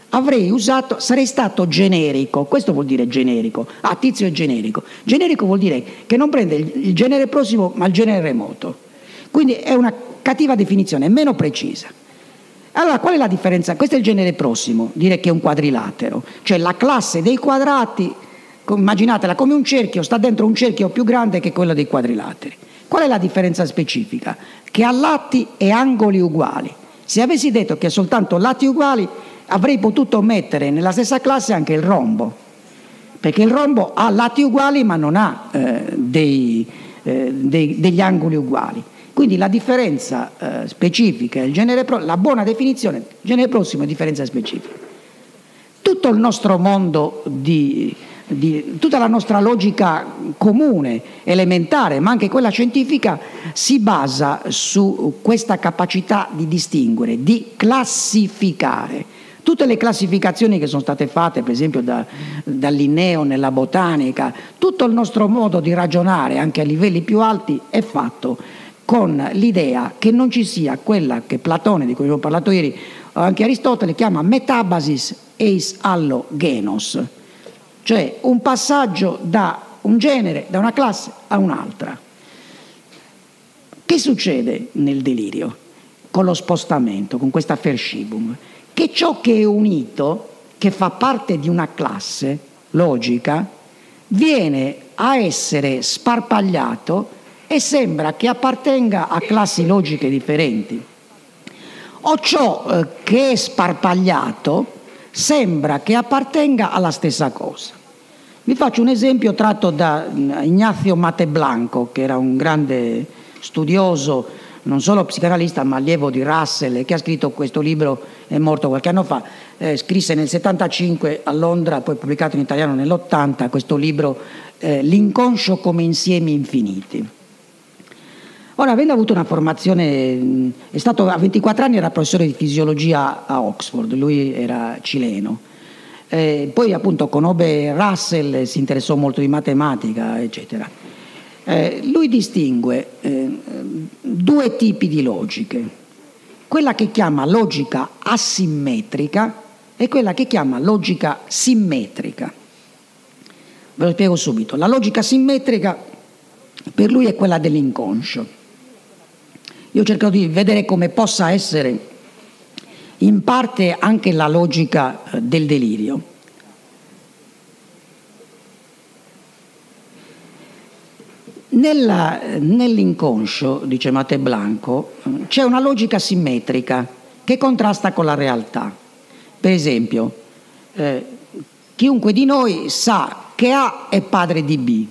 avrei usato, sarei stato generico, questo vuol dire generico, ah tizio è generico, generico vuol dire che non prende il, genere prossimo ma il genere remoto, quindi è una cattiva definizione, è meno precisa. Allora qual è la differenza? Questo è il genere prossimo, dire che è un quadrilatero, cioè la classe dei quadrati, immaginatela come un cerchio, sta dentro un cerchio più grande che quello dei quadrilateri. Qual è la differenza specifica? Che ha lati e angoli uguali. Se avessi detto che ha soltanto lati uguali, avrei potuto mettere nella stessa classe anche il rombo, perché il rombo ha lati uguali ma non ha eh, dei, eh, dei, degli angoli uguali. Quindi la differenza eh, specifica, il genere pro, la buona definizione, genere prossimo e differenza specifica. Tutto il nostro mondo di, di, tutta la nostra logica comune, elementare, ma anche quella scientifica, si basa su questa capacità di distinguere, di classificare. Tutte le classificazioni che sono state fatte, per esempio da, dal Linneo nella botanica, tutto il nostro modo di ragionare, anche a livelli più alti, è fatto con l'idea che non ci sia quella che Platone, di cui abbiamo parlato ieri, o anche Aristotele, chiama metabasis eis allo genos, cioè un passaggio da un genere, da una classe a un'altra. Che succede nel delirio con lo spostamento, con questa Verschiebung? che ciò che è unito, che fa parte di una classe logica, viene a essere sparpagliato e sembra che appartenga a classi logiche differenti. O ciò eh, che è sparpagliato sembra che appartenga alla stessa cosa. Vi faccio un esempio tratto da Ignazio Mate Blanco, che era un grande studioso non solo psicanalista ma allievo di Russell che ha scritto questo libro, è morto qualche anno fa, eh, scrisse nel 75 a Londra, poi pubblicato in italiano nell'80 questo libro eh, L'inconscio come insiemi infiniti. Ora, avendo avuto una formazione, stato a 24 anni era professore di fisiologia a Oxford, lui era cileno. Eh, poi appunto conobbe Russell, si interessò molto di matematica, eccetera. Eh, lui distingue eh, due tipi di logiche, quella che chiama logica asimmetrica è quella che chiama logica simmetrica. Ve lo spiego subito. La logica simmetrica per lui è quella dell'inconscio. Io cerco di vedere come possa essere in parte anche la logica eh, del delirio. Nella, nell'inconscio, dice Matteo Blanco, c'è una logica simmetrica che contrasta con la realtà. Per esempio, eh, chiunque di noi sa che A è padre di B,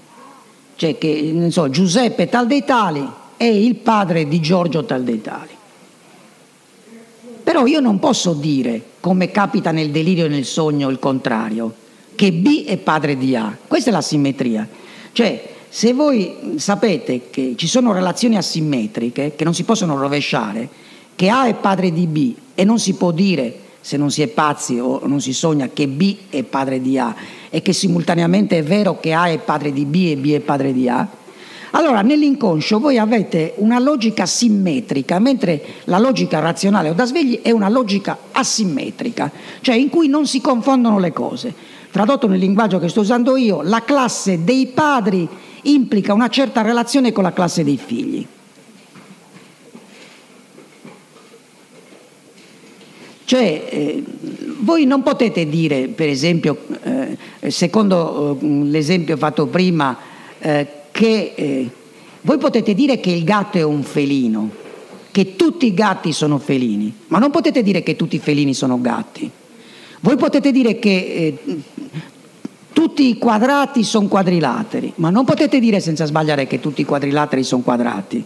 cioè che so, Giuseppe tal dei tali è il padre di Giorgio tal dei tali. Però io non posso dire, come capita nel delirio e nel sogno, il contrario, che B è padre di A. Questa è la simmetria. Cioè, se voi sapete che ci sono relazioni asimmetriche che non si possono rovesciare, che A è padre di B e non si può dire, se non si è pazzi o non si sogna, che B è padre di A e che simultaneamente è vero che A è padre di B e B è padre di A, allora, nell'inconscio voi avete una logica simmetrica, mentre la logica razionale o da svegli è una logica asimmetrica, cioè in cui non si confondono le cose. Tradotto nel linguaggio che sto usando io, la classe dei padri implica una certa relazione con la classe dei figli. Cioè, eh, voi non potete dire, per esempio, eh, secondo eh, l'esempio fatto prima, eh, che eh, voi potete dire che il gatto è un felino, che tutti i gatti sono felini, ma non potete dire che tutti i felini sono gatti. Voi potete dire che eh, tutti i quadrati sono quadrilateri, ma non potete dire senza sbagliare che tutti i quadrilateri sono quadrati.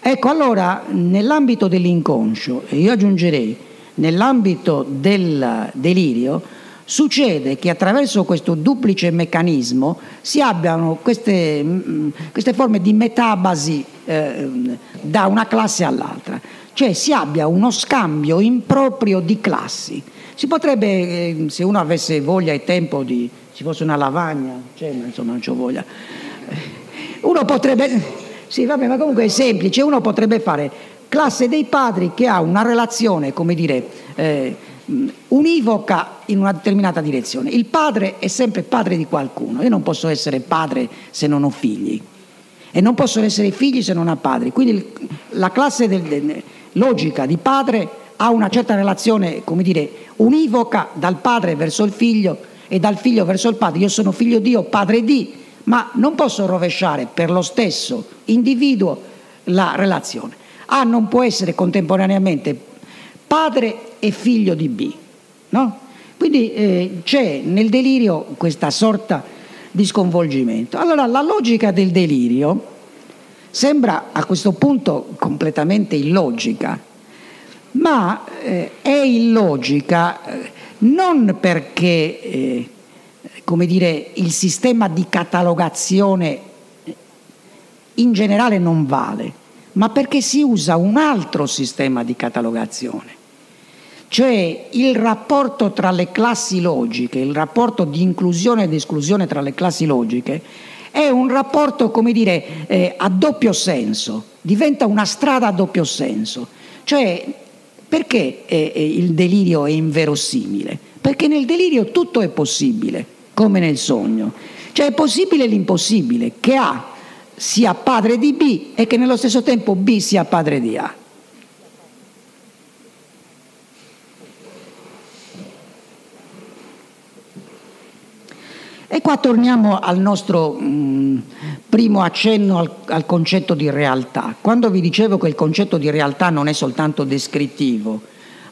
Ecco, allora, nell'ambito dell'inconscio, e io aggiungerei, nell'ambito del delirio, succede che attraverso questo duplice meccanismo si abbiano queste, mm, queste forme di metabasi eh, da una classe all'altra, cioè si abbia uno scambio improprio di classi. Si potrebbe, eh, se uno avesse voglia e tempo di, ci fosse una lavagna, cioè, ma insomma non c'ho voglia, uno potrebbe, sì vabbè ma comunque è semplice, uno potrebbe fare classe dei padri che ha una relazione, come dire, eh, univoca in una determinata direzione. Il padre è sempre padre di qualcuno. Io non posso essere padre se non ho figli e non possono essere figli se non ho padri. Quindi la classe del, del, logica di padre ha una certa relazione, come dire, univoca dal padre verso il figlio e dal figlio verso il padre. Io sono figlio di Dio, padre di, ma non posso rovesciare per lo stesso individuo la relazione. A non può essere contemporaneamente padre e figlio di B. No? Quindi eh, c'è nel delirio questa sorta di sconvolgimento. Allora la logica del delirio sembra a questo punto completamente illogica, ma eh, è illogica eh, non perché eh, come dire, il sistema di catalogazione in generale non vale, ma perché si usa un altro sistema di catalogazione cioè il rapporto tra le classi logiche, il rapporto di inclusione ed esclusione tra le classi logiche, è un rapporto, come dire, eh, a doppio senso, diventa una strada a doppio senso. Cioè, perché eh, eh, il delirio è inverosimile? Perché nel delirio tutto è possibile, come nel sogno. Cioè è possibile l'impossibile, che A sia padre di B e che nello stesso tempo B sia padre di A. E qua torniamo al nostro mh, mm, primo accenno al, al, concetto di realtà. Quando vi dicevo che il concetto di realtà non è soltanto descrittivo,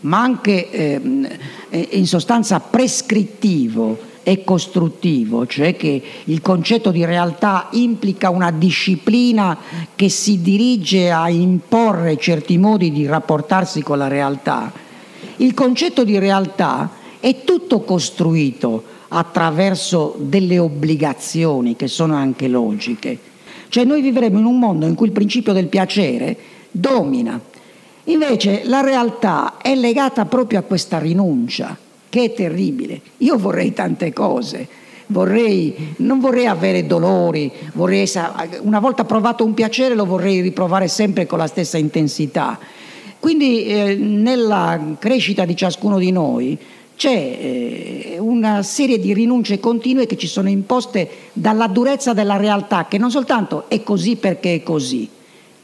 ma anche ehm, eh, in sostanza prescrittivo e costruttivo, cioè che il concetto di realtà implica una disciplina che si dirige a imporre certi modi di rapportarsi con la realtà, il concetto di realtà è tutto costruito attraverso delle obbligazioni che sono anche logiche. Cioè noi vivremo in un mondo in cui il principio del piacere domina. Invece la realtà è legata proprio a questa rinuncia, che è terribile. Io vorrei tante cose, vorrei, non vorrei avere dolori, vorrei, una volta provato un piacere lo vorrei riprovare sempre con la stessa intensità. Quindi eh, nella crescita di ciascuno di noi c'è eh, una serie di rinunce continue che ci sono imposte dalla durezza della realtà, che non soltanto è così perché è così,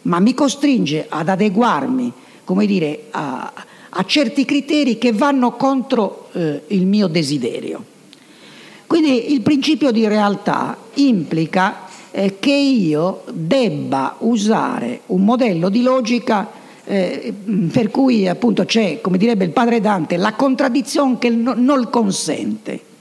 ma mi costringe ad adeguarmi, come dire, a, a certi criteri che vanno contro eh, il mio desiderio. Quindi il principio di realtà implica eh, che io debba usare un modello di logica eh, per cui appunto c'è, come direbbe il padre Dante, la contraddizione che no, non consente.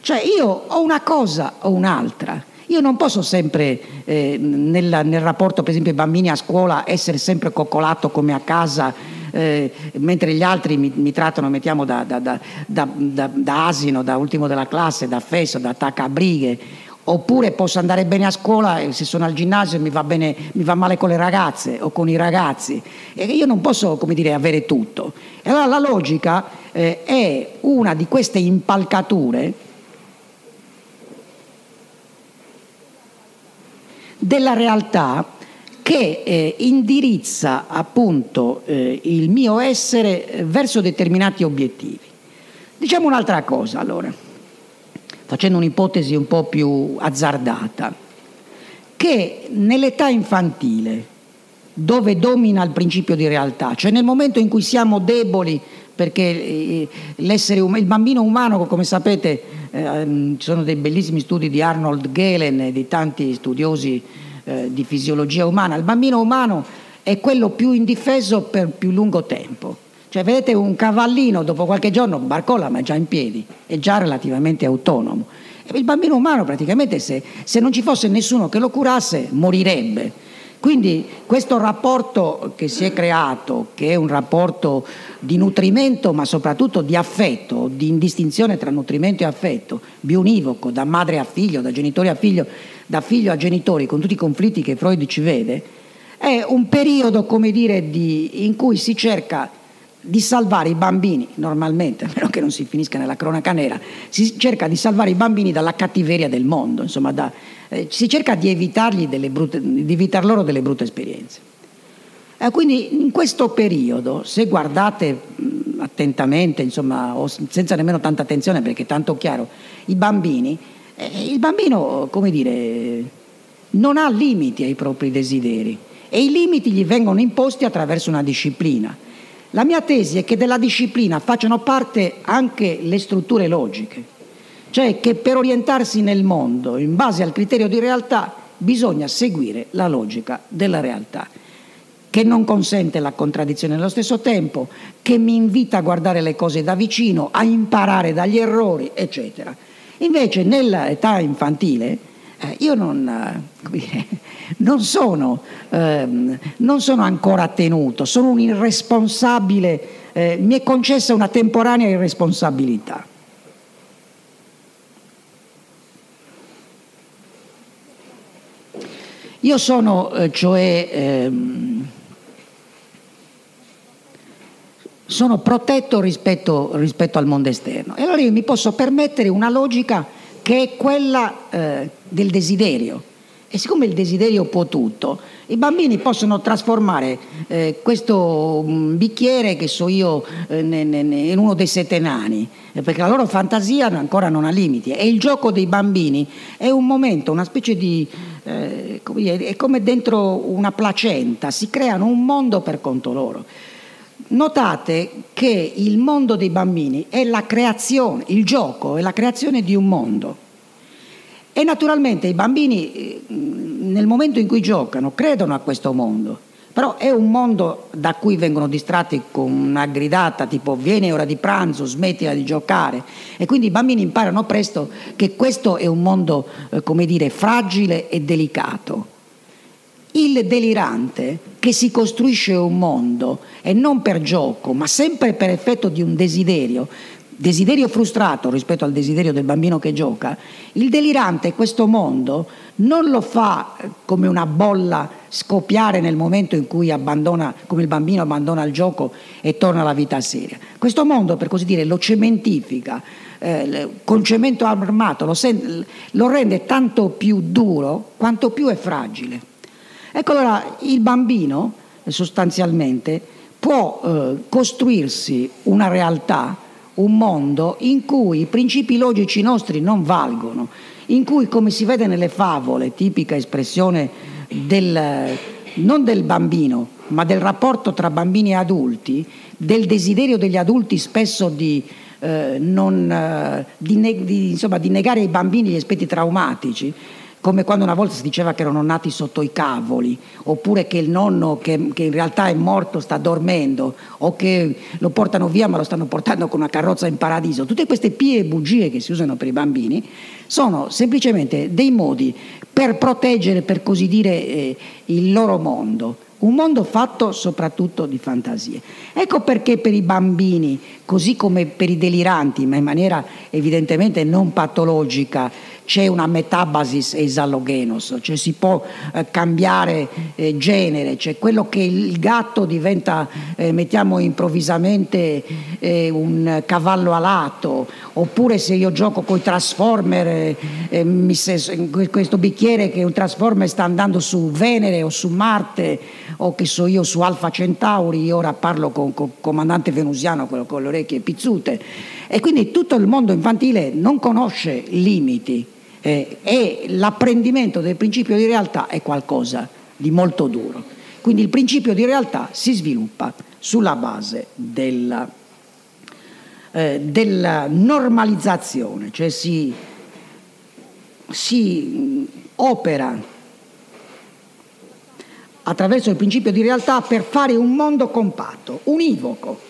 Cioè io ho una cosa o un'altra. Io non posso sempre, eh, nel, nel, rapporto per esempio ai bambini a scuola, essere sempre coccolato come a casa, eh, mentre gli altri mi, mi trattano, mettiamo, da, da, da, da, asino, da ultimo della classe, da fesso, da attaccabrighe oppure posso andare bene a scuola e se sono al ginnasio mi va, bene, mi va male con le ragazze o con i ragazzi e io non posso come dire, avere tutto. E allora la logica eh, è una di queste impalcature della realtà che eh, indirizza appunto eh, il mio essere verso determinati obiettivi. Diciamo un'altra cosa allora facendo un'ipotesi un po' più azzardata, che nell'età infantile, dove domina il principio di realtà, cioè nel momento in cui siamo deboli, perché eh, il bambino umano, come sapete, eh, ci sono dei bellissimi studi di Arnold Gehlen e di tanti studiosi eh, di fisiologia umana, il bambino umano è quello più indifeso per più lungo tempo cioè, vedete un cavallino dopo qualche giorno barcolla ma già in piedi, è già relativamente autonomo. Il bambino umano praticamente se, se non ci fosse nessuno che lo curasse morirebbe. Quindi questo rapporto che si è creato, che è un rapporto di nutrimento ma soprattutto di affetto, di indistinzione tra nutrimento e affetto, bionivoco, da madre a figlio, da genitore a figlio, da figlio a genitori, con tutti i conflitti che Freud ci vede, è un periodo, come dire, di, in cui si cerca di salvare i bambini, normalmente, a meno che non si finisca nella cronaca nera, si cerca di salvare i bambini dalla cattiveria del mondo, insomma, da, eh, si cerca di, brutte, di evitar loro delle brutte esperienze. Eh, quindi in questo periodo, se guardate mh, attentamente, insomma, o senza nemmeno tanta attenzione perché è tanto chiaro, i bambini, eh, il bambino, come dire, non ha limiti ai propri desideri e i limiti gli vengono imposti attraverso una disciplina. La mia tesi è che della disciplina facciano parte anche le strutture logiche, cioè che per orientarsi nel mondo in base al criterio di realtà bisogna seguire la logica della realtà, che non consente la contraddizione nello stesso tempo, che mi invita a guardare le cose da vicino, a imparare dagli errori, eccetera. Invece nell'età infantile eh, io non, eh, non, sono, eh, non, sono, ancora tenuto, sono un irresponsabile, eh, mi è concessa una temporanea irresponsabilità. Io sono, eh, cioè, ehm, sono protetto rispetto, rispetto, al mondo esterno e allora io mi posso permettere una logica che è quella eh, del desiderio. E siccome il desiderio può tutto, i bambini possono trasformare eh, questo mm, bicchiere, che so io, eh, in uno dei sette nani, eh, perché la loro fantasia ancora non ha limiti. E il gioco dei bambini è un momento, una specie di... Eh, è come dentro una placenta, si creano un mondo per conto loro. Notate che il mondo dei bambini è la creazione, il gioco è la creazione di un mondo. E naturalmente i bambini eh, nel momento in cui giocano credono a questo mondo, però è un mondo da cui vengono distratti con una gridata tipo vieni ora di pranzo, smettila di giocare e quindi i bambini imparano presto che questo è un mondo, eh, come dire, fragile e delicato il delirante che si costruisce un mondo e non per gioco, ma sempre per effetto di un desiderio, desiderio frustrato rispetto al desiderio del bambino che gioca, il delirante questo mondo non lo fa eh, come una bolla scoppiare nel momento in cui abbandona, come il bambino abbandona il gioco e torna alla vita seria. Questo mondo, per così dire, lo cementifica, eh, con cemento armato, lo, sen- lo rende tanto più duro quanto più è fragile. Ecco allora il bambino sostanzialmente può eh, costruirsi una realtà, un mondo in cui i principi logici nostri non valgono, in cui come si vede nelle favole, tipica espressione del, non del bambino, ma del rapporto tra bambini e adulti, del desiderio degli adulti spesso di, eh, non, eh, di, ne- di, insomma, di negare ai bambini gli aspetti traumatici, come quando una volta si diceva che erano nati sotto i cavoli, oppure che il nonno che, che, in realtà è morto sta dormendo, o che lo portano via ma lo stanno portando con una carrozza in paradiso. Tutte queste pie e bugie che si usano per i bambini sono semplicemente dei modi per proteggere, per così dire, eh, il loro mondo. Un mondo fatto soprattutto di fantasie. Ecco perché per i bambini, così come per i deliranti, ma in maniera evidentemente non patologica, c'è una metabasis esalogenos, cioè si può eh, cambiare eh, genere, cioè quello che il gatto diventa, eh, mettiamo improvvisamente eh, un cavallo alato, oppure se io gioco con i Transformer, eh, eh, se, questo bicchiere che un Transformer sta andando su Venere o su Marte, o che so io su Alfa Centauri, io ora parlo con il comandante venusiano, quello con le orecchie pizzute, e quindi tutto il mondo infantile non conosce limiti eh, e l'apprendimento del principio di realtà è qualcosa di molto duro. Quindi il principio di realtà si sviluppa sulla base della, eh, della normalizzazione, cioè si, si opera attraverso il principio di realtà per fare un mondo compatto, univoco.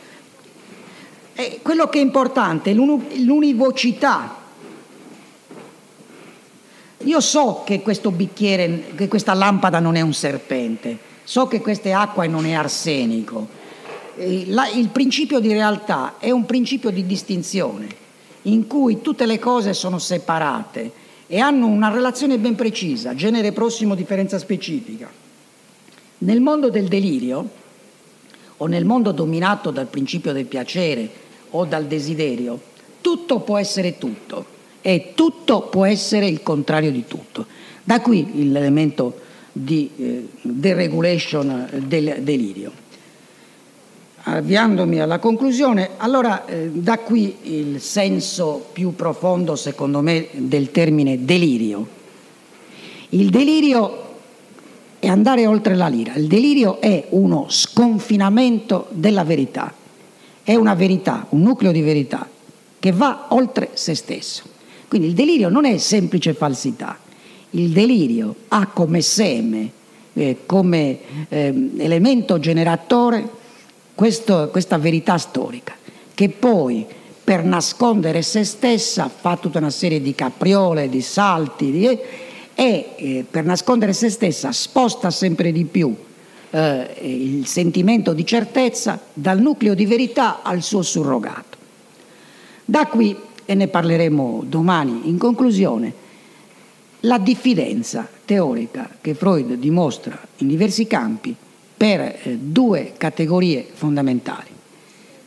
E quello che è importante è l'univocità io so che questo bicchiere, che questa lampada non è un serpente, so che questa è acqua e non è arsenico. il principio di realtà è un principio di distinzione, in cui tutte le cose sono separate e hanno una relazione ben precisa, genere prossimo, differenza specifica. Nel mondo del delirio, o nel mondo dominato dal principio del piacere o dal desiderio, tutto può essere tutto e tutto può essere il contrario di tutto. Da qui l'elemento di eh, deregulation del delirio. Avviandomi alla conclusione, allora eh, da qui il senso più profondo, secondo me, del termine delirio. Il delirio è andare oltre la lira, il delirio è uno sconfinamento della verità, è una verità, un nucleo di verità che va oltre se stesso. Quindi il delirio non è semplice falsità, il delirio ha come seme, eh, come eh, elemento generatore questo, questa verità storica, che poi per nascondere se stessa fa tutta una serie di capriole, di salti, di, e eh, per nascondere se stessa sposta sempre di più eh, il sentimento di certezza dal nucleo di verità al suo surrogato. Da qui e ne parleremo domani. In conclusione, la diffidenza teorica che Freud dimostra in diversi campi per eh, due categorie fondamentali,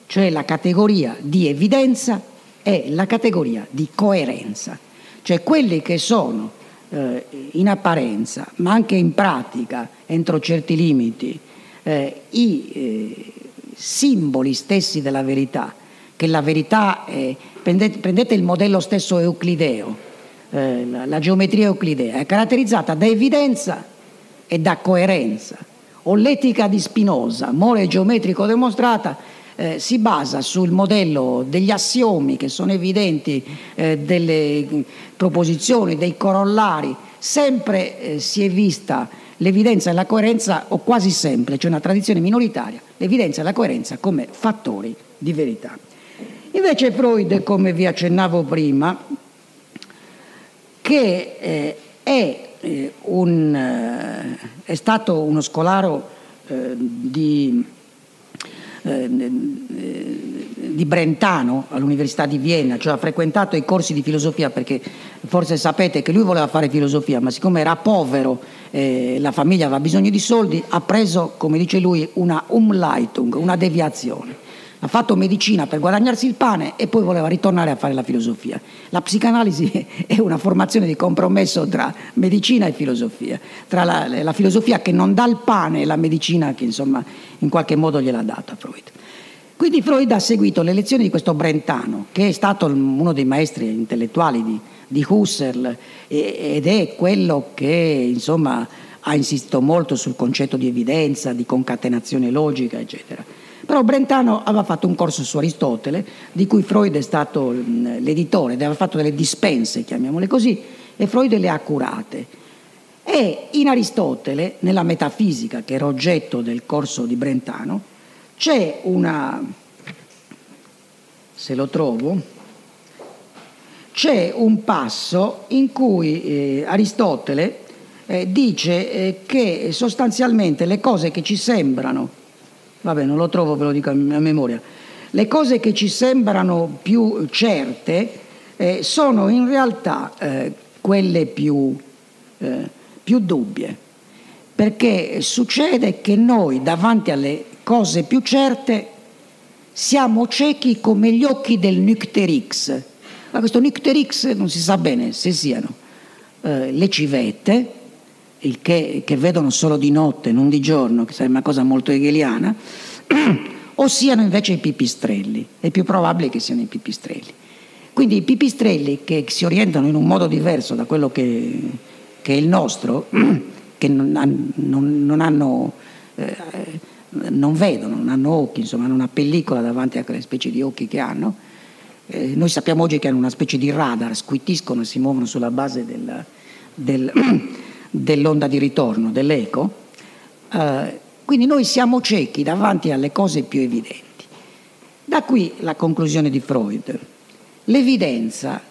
cioè la categoria di evidenza e la categoria di coerenza, cioè quelli che sono eh, in apparenza, ma anche in pratica, entro certi limiti, eh, i eh, simboli stessi della verità, che la verità è prendete, prendete il modello stesso euclideo, eh, la, la geometria euclidea, è caratterizzata da evidenza e da coerenza. O l'etica di Spinoza, more geometrico demostrata, eh, si basa sul modello degli assiomi che sono evidenti, eh, delle proposizioni, dei corollari. Sempre eh, si è vista l'evidenza e la coerenza, o quasi sempre, c'è cioè una tradizione minoritaria, l'evidenza e la coerenza come fattori di verità. Invece Freud, come vi accennavo prima, che eh, è, eh, un, eh, è, stato uno scolaro eh, di, eh, di, Brentano all'Università di Vienna, cioè ha frequentato i corsi di filosofia perché forse sapete che lui voleva fare filosofia, ma siccome era povero, eh, la famiglia aveva bisogno di soldi, ha preso, come dice lui, una Umleitung, una deviazione ha fatto medicina per guadagnarsi il pane e poi voleva ritornare a fare la filosofia. La psicanalisi è una formazione di compromesso tra medicina e filosofia, tra la, la filosofia che non dà il pane e la medicina che insomma in qualche modo gliel'ha data Freud. Quindi Freud ha seguito le lezioni di questo Brentano, che è stato uno dei maestri intellettuali di, di Husserl ed è quello che insomma ha insistito molto sul concetto di evidenza, di concatenazione logica, eccetera. Però Brentano aveva fatto un corso su Aristotele, di cui Freud è stato l'editore, aveva fatto delle dispense, chiamiamole così, e Freud le ha curate. E in Aristotele, nella metafisica, che era oggetto del corso di Brentano, c'è una, se lo trovo, c'è un passo in cui eh, Aristotele eh, dice eh, che sostanzialmente le cose che ci sembrano vabbè non lo trovo, ve lo dico a memoria, le cose che ci sembrano più certe eh, sono in realtà eh, quelle più, eh, più dubbie, perché succede che noi davanti alle cose più certe siamo ciechi come gli occhi del Nycterix. Ma questo Nycterix non si sa bene se siano eh, le civette, che, che, vedono solo di notte, non di giorno, che sarebbe una cosa molto hegeliana, o siano invece i pipistrelli. È più probabile che siano i pipistrelli. Quindi i pipistrelli che si orientano in un modo diverso da quello che, che è il nostro, che non, non, non hanno... Eh, non vedono, non hanno occhi, insomma hanno una pellicola davanti a quelle specie di occhi che hanno. Eh, noi sappiamo oggi che hanno una specie di radar, squittiscono e si muovono sulla base del, del dell'onda di ritorno, dell'eco, eh, quindi noi siamo ciechi davanti alle cose più evidenti. Da qui la conclusione di Freud. L'evidenza,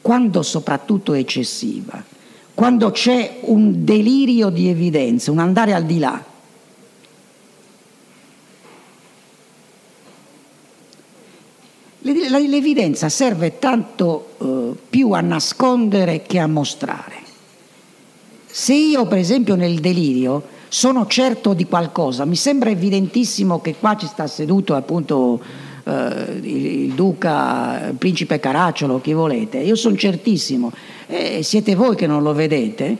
quando soprattutto eccessiva, quando c'è un delirio di evidenza, un andare al di là, l'evidenza serve tanto eh, più a nascondere che a mostrare. Se io, per esempio, nel delirio sono certo di qualcosa, mi sembra evidentissimo che qua ci sta seduto appunto eh, il, duca, il principe Caracciolo, chi volete, io sono certissimo, eh, siete voi che non lo vedete,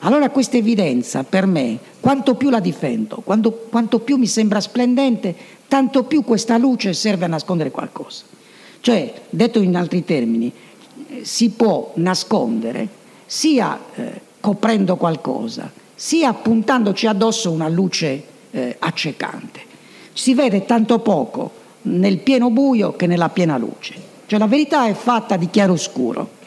allora questa evidenza per me, quanto più la difendo, quanto, quanto più mi sembra splendente, tanto più questa luce serve a nascondere qualcosa. Cioè, detto in altri termini, si può nascondere sia... Eh, coprendo qualcosa, sia puntandoci addosso una luce eh, accecante. Si vede tanto poco nel pieno buio che nella piena luce. Cioè la verità è fatta di chiaroscuro.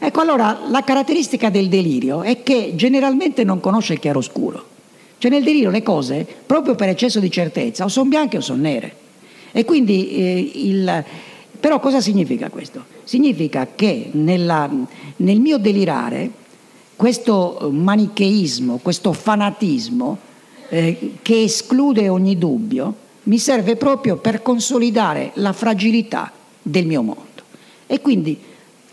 Ecco allora la caratteristica del delirio è che generalmente non conosce il chiaroscuro. Cioè nel delirio le cose, proprio per eccesso di certezza, o sono bianche o sono nere. E quindi eh, il... Però cosa significa questo? Significa che nella, nel mio delirare questo manicheismo, questo fanatismo eh, che esclude ogni dubbio, mi serve proprio per consolidare la fragilità del mio mondo. E quindi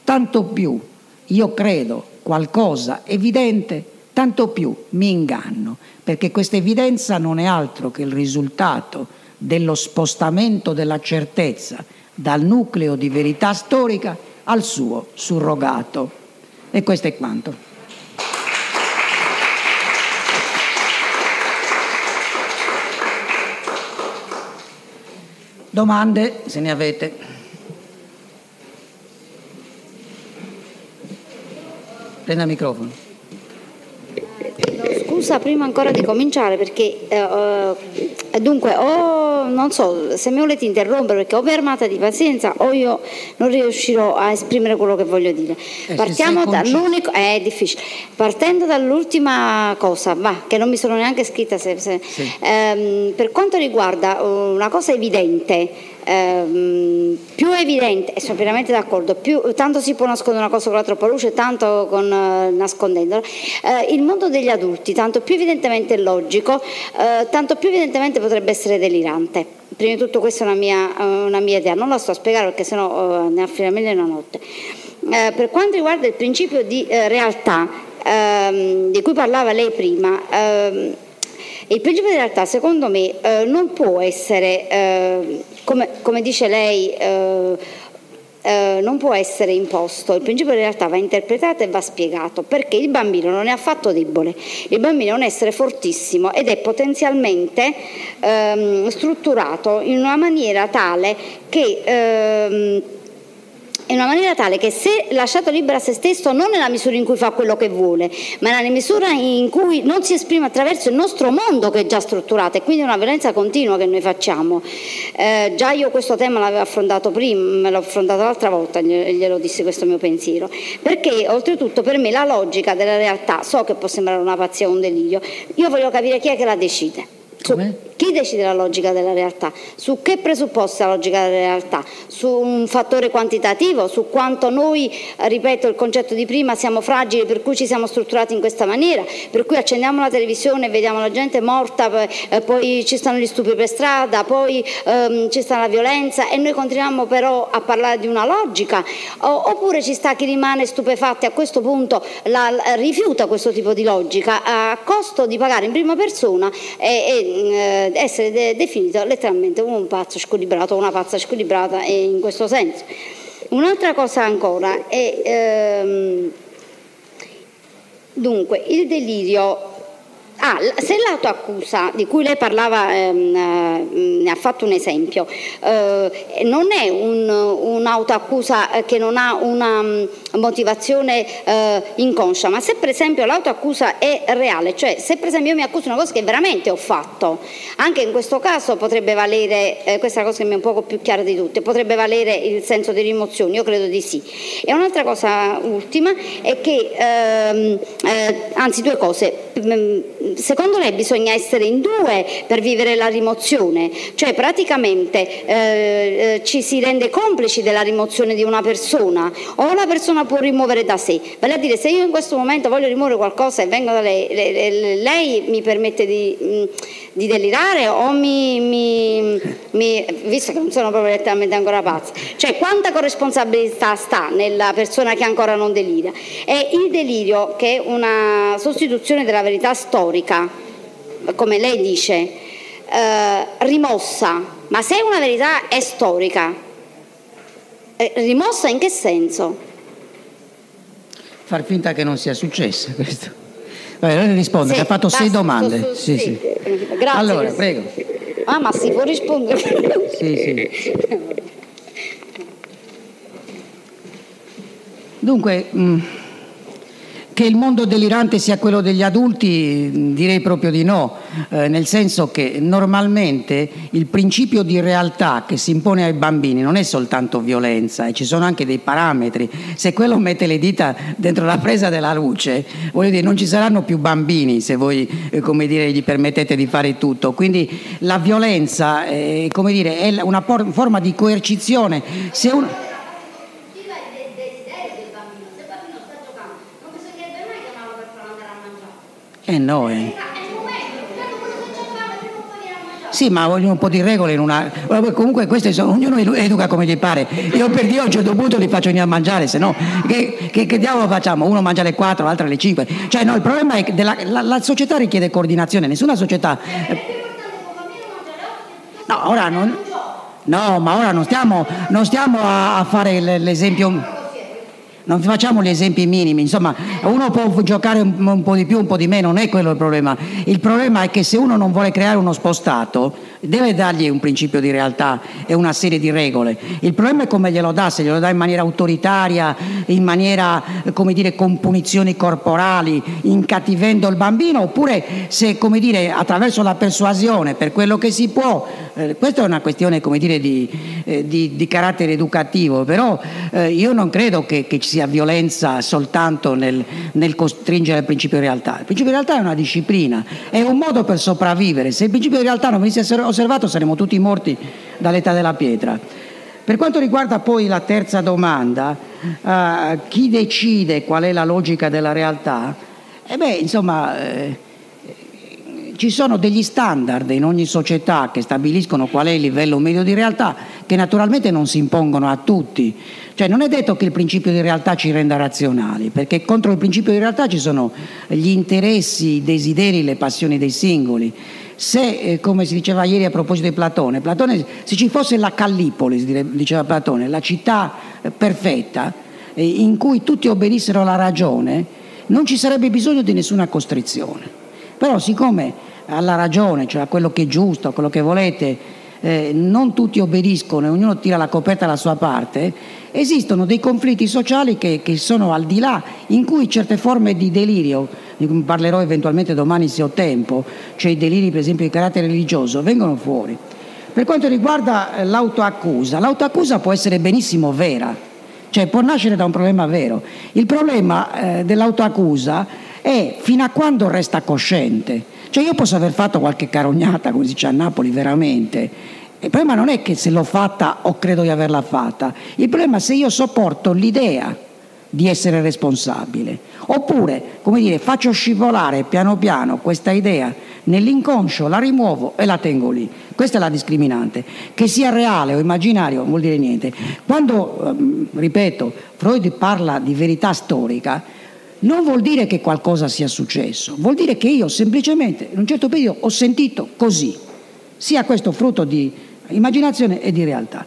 tanto più io credo qualcosa evidente, tanto più mi inganno, perché questa evidenza non è altro che il risultato dello spostamento della certezza dal nucleo di verità storica al suo surrogato. E questo è quanto. Domande, se ne avete. Prenda il microfono. Scusa prima ancora di cominciare perché uh, dunque o non so se mi volete interrompere perché o mi armata di pazienza o io non riuscirò a esprimere quello che voglio dire. Eh, Partiamo dall'unico, eh, è difficile, partendo dall'ultima cosa, va, che non mi sono neanche scritta, se, se, sì. ehm, per quanto riguarda una cosa evidente, ehm, più evidente, e sono pienamente d'accordo, più, tanto si può nascondere una cosa con la troppa luce, tanto con, eh, nascondendola, eh, il mondo degli adulti, tanto più evidentemente logico, eh, tanto più evidentemente potrebbe essere delirante. Prima di tutto questa è una mia, una mia idea, non la sto a spiegare perché sennò uh, ne affiniamo una notte. Eh, per quanto riguarda il principio di eh, realtà ehm, di cui parlava lei prima, ehm, Il principio di realtà, secondo me, eh, non può essere, eh, come, come, dice lei, eh, eh, non può essere imposto, il principio di realtà va interpretato e va spiegato, perché il bambino non è affatto debole, il bambino è un essere fortissimo ed è potenzialmente ehm, strutturato in una maniera tale che ehm, in una maniera tale che se lasciato libero a se stesso non nella misura in cui fa quello che vuole, ma nella misura in cui non si esprime attraverso il nostro mondo che è già strutturato e quindi una violenza continua che noi facciamo. Eh, già io questo tema l'avevo affrontato prima, me l'ho affrontato l'altra volta, glielo dissi questo mio pensiero, perché oltretutto per me la logica della realtà, so che può sembrare una pazzia o un delirio, io voglio capire chi è che la decide. Come? Chi decide la logica della realtà? Su che presupposta la logica della realtà? Su un fattore quantitativo? Su quanto noi, ripeto il concetto di prima, siamo fragili per cui ci siamo strutturati in questa maniera? Per cui accendiamo la televisione e vediamo la gente morta, eh, poi ci stanno gli stupri per strada, poi ehm, ci sta la violenza e noi continuiamo però a parlare di una logica? Oppure ci sta chi rimane stupefatto e a questo punto la, rifiuta questo tipo di logica a costo di pagare in prima persona e, e eh, essere de- definito letteralmente un pazzo squilibrato o una pazza squilibrata in questo senso. Un'altra cosa ancora è ehm, dunque il delirio Ah, se l'autoaccusa di cui lei parlava ehm, eh, ne ha fatto un esempio, eh, non è un, un'autoaccusa che non ha una mm, motivazione eh, inconscia, ma se per esempio l'autoaccusa è reale, cioè se per esempio io mi accuso una cosa che veramente ho fatto, anche in questo caso potrebbe valere, eh, questa è la cosa che mi è un poco più chiara di tutte, potrebbe valere il senso di rimozione, io credo di sì. E un'altra cosa ultima è che, ehm, eh, anzi due cose, mm, secondo lei bisogna essere in due per vivere la rimozione, cioè praticamente eh, eh, ci si rende complici della rimozione di una persona o la persona può rimuovere da sé. Vale a dire se io in questo momento voglio rimuovere qualcosa e vengo da lei, lei, lei mi permette di, di delirare o mi, mi, mi, visto che non sono proprio letteralmente ancora pazza, cioè quanta corresponsabilità sta nella persona che ancora non delira? E il delirio che è una sostituzione della verità storica storica, come lei dice, eh, rimossa, ma se una verità è storica, eh, rimossa in che senso? Far finta che non sia successo questo. Vabbè, lei risponde, sì, ha fatto sei domande. Su, su, sì, sì. Grazie. Allora, prego. Ah, ma si può rispondere? sì, sì. Dunque, mh, mm, che il mondo delirante sia quello degli adulti, direi proprio di no, eh, nel senso che normalmente il principio di realtà che si impone ai bambini non è soltanto violenza, ci sono anche dei parametri. Se quello mette le dita dentro la presa della luce, voglio dire, non ci saranno più bambini se voi, eh, come dire, gli permettete di fare tutto. Quindi la violenza, eh, come dire, è una por- forma di coercizione. Se un- Eh no, eh. Sì, ma vogliono un po' di regole in una... Comunque queste sono... ognuno educa come gli pare. Io per Dio a un certo punto li faccio venire a mangiare, se no che, che, che, diavolo facciamo? Uno mangia alle 4, l'altro alle 5. Cioè no, il problema è che della, la, la, società richiede coordinazione, nessuna società... No, ora non... No, ma ora non stiamo, non stiamo a, a fare l'esempio non facciamo gli esempi minimi, insomma uno può giocare un, un, po' di più, un po' di meno, non è quello il problema. Il problema è che se uno non vuole creare uno spostato, deve dargli un principio di realtà e una serie di regole. Il problema è come glielo dà, se glielo dà in maniera autoritaria, in maniera, come dire, con punizioni corporali, incattivendo il bambino, oppure se, come dire, attraverso la persuasione, per quello che si può. Eh, questa è una questione, come dire, di, eh, di, di carattere educativo, però eh, io non credo che, che, ci sia violenza soltanto nel, nel costringere il principio di realtà. Il principio di realtà è una disciplina, è un modo per sopravvivere. Se il principio di realtà non venisse osservato saremmo tutti morti dall'età della pietra. Per quanto riguarda poi la terza domanda, uh, chi decide qual è la logica della realtà? Eh beh, insomma, eh, ci sono degli standard in ogni società che stabiliscono qual è il livello medio di realtà che naturalmente non si impongono a tutti. Cioè non è detto che il principio di realtà ci renda razionali, perché contro il principio di realtà ci sono gli interessi, i desideri, le passioni dei singoli. Se, eh, come si diceva ieri a proposito di Platone, Platone se ci fosse la Callipolis, diceva Platone, la città eh, perfetta, eh, in cui tutti obbedissero alla ragione, non ci sarebbe bisogno di nessuna costrizione. Però siccome alla ragione, cioè a quello che è giusto, a quello che volete, eh, non tutti obbediscono e ognuno tira la coperta alla sua parte, esistono dei conflitti sociali che, che sono al di là, in cui certe forme di delirio, di cui parlerò eventualmente domani se ho tempo, cioè i deliri per esempio di carattere religioso, vengono fuori. Per quanto riguarda eh, l'autoaccusa, l'autoaccusa può essere benissimo vera, cioè può nascere da un problema vero. Il problema eh, dell'autoaccusa è fino a quando resta cosciente. Cioè io posso aver fatto qualche carognata, come si dice a Napoli, veramente. Il problema non è che se l'ho fatta o credo di averla fatta, il problema è se io sopporto l'idea di essere responsabile. Oppure, come dire, faccio scivolare piano piano questa idea nell'inconscio, la rimuovo e la tengo lì. Questa è la discriminante. Che sia reale o immaginario non vuol dire niente. Quando, ehm, ripeto, Freud parla di verità storica, non vuol dire che qualcosa sia successo, vuol dire che io semplicemente in un certo periodo ho sentito così, sia questo frutto di immaginazione e di realtà.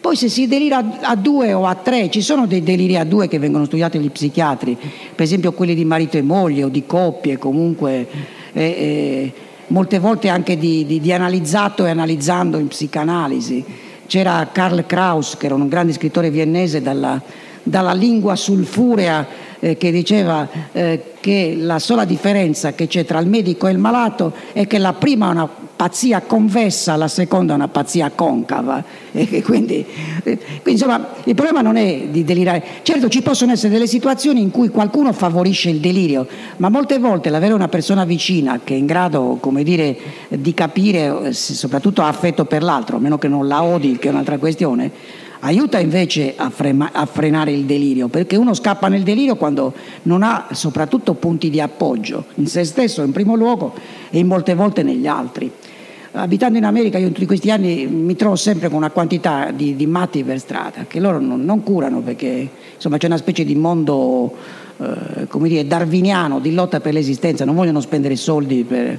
Poi se si delira a due o a tre, ci sono dei deliri a due che vengono studiati dagli psichiatri, per esempio quelli di marito e moglie o di coppie, comunque eh, eh, molte volte anche di, di, di analizzato e analizzando in psicanalisi. C'era Karl Kraus, che era un grande scrittore viennese dalla, dalla lingua sulfurea eh, che diceva eh, che la sola differenza che c'è tra il medico e il malato è che la prima è una pazzia convessa, la seconda è una pazzia concava. E quindi, eh, insomma il problema non è di delirare. Certo ci possono essere delle situazioni in cui qualcuno favorisce il delirio, ma molte volte l'avere una persona vicina che è in grado, come dire, di capire, eh, soprattutto ha affetto per l'altro, a meno che non la odi, che è un'altra questione, aiuta invece a, frema, a, frenare il delirio, perché uno scappa nel delirio quando non ha soprattutto punti di appoggio in se stesso in primo luogo e in molte volte negli altri. Abitando in America io in tutti questi anni mi trovo sempre con una quantità di, di matti per strada che loro non, non curano perché insomma, c'è una specie di mondo eh, come dire, darwiniano di lotta per l'esistenza, non vogliono spendere soldi per,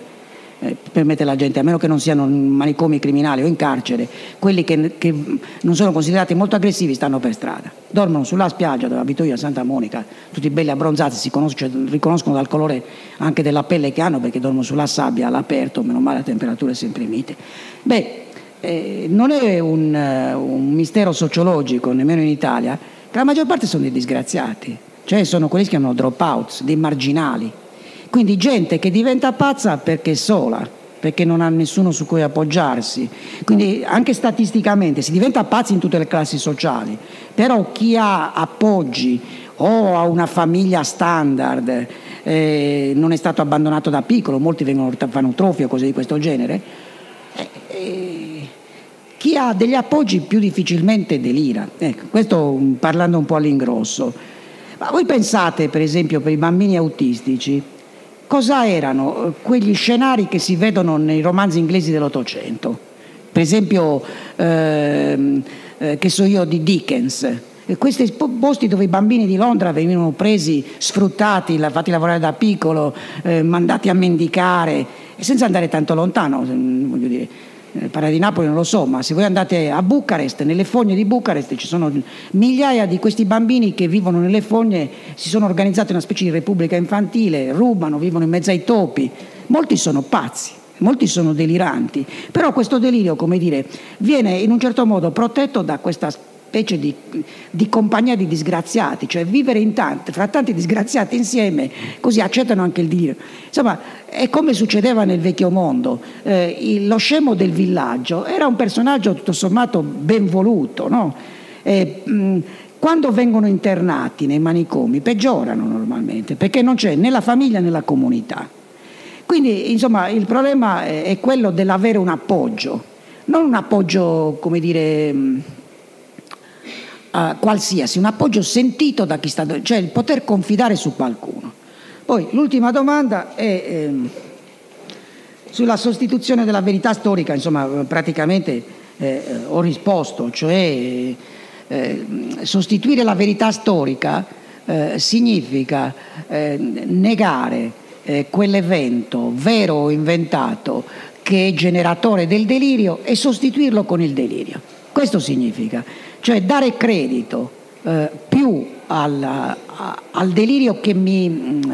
eh, permette la gente, a meno che non siano manicomi criminali o in carcere, quelli che, che, non sono considerati molto aggressivi stanno per strada. Dormono sulla spiaggia dove abito io a Santa Monica, tutti belli abbronzati, si riconoscono dal colore anche della pelle che hanno perché dormono sulla sabbia all'aperto, meno male la temperatura è sempre mite. Beh, eh, non è un, uh, un mistero sociologico, nemmeno in Italia, che la maggior parte sono dei disgraziati, cioè sono quelli che chiamano dropouts, dei marginali quindi gente che diventa pazza perché è sola, perché non ha nessuno su cui appoggiarsi. Quindi anche statisticamente si diventa pazzi in tutte le classi sociali, però chi ha appoggi o ha una famiglia standard, eh, non è stato abbandonato da piccolo, molti vengono orfanotrofi o cose di questo genere, eh, eh, chi ha degli appoggi più difficilmente delira. Ecco, questo parlando un po' all'ingrosso. Ma voi pensate, per esempio, per i bambini autistici, cosa erano eh, quegli scenari che si vedono nei romanzi inglesi dell'Ottocento? Per esempio, ehm, eh, che so io, di Dickens. Questi posti dove i bambini di Londra venivano presi, sfruttati, fatti lavorare da piccolo, eh, mandati a mendicare, senza andare tanto lontano, voglio dire eh, parla di Napoli non lo so, ma se voi andate a Bucarest, nelle fogne di Bucarest ci sono migliaia di questi bambini che vivono nelle fogne, si sono organizzati una specie di repubblica infantile, rubano, vivono in mezzo ai topi. Molti sono pazzi, molti sono deliranti, però questo delirio, come dire, viene in un certo modo protetto da questa specie di, di, compagnia di disgraziati, cioè vivere in tanti, fra tanti disgraziati insieme, così accettano anche il Dio. Insomma, è come succedeva nel vecchio mondo. Eh, il, lo scemo del villaggio era un personaggio tutto sommato ben voluto, no? eh, mh, quando vengono internati nei manicomi peggiorano normalmente perché non c'è né la famiglia né la comunità. Quindi insomma il problema è quello dell'avere un appoggio, non un appoggio come dire uh, qualsiasi, un appoggio sentito da chi sta, cioè il poter confidare su qualcuno. Poi l'ultima domanda è, ehm, sulla sostituzione della verità storica, insomma, praticamente eh, ho risposto, cioè eh, sostituire la verità storica eh, significa eh, negare eh, quell'evento vero o inventato che è generatore del delirio e sostituirlo con il delirio. Questo significa, cioè dare credito eh, più al, a, al, delirio che mi, mm,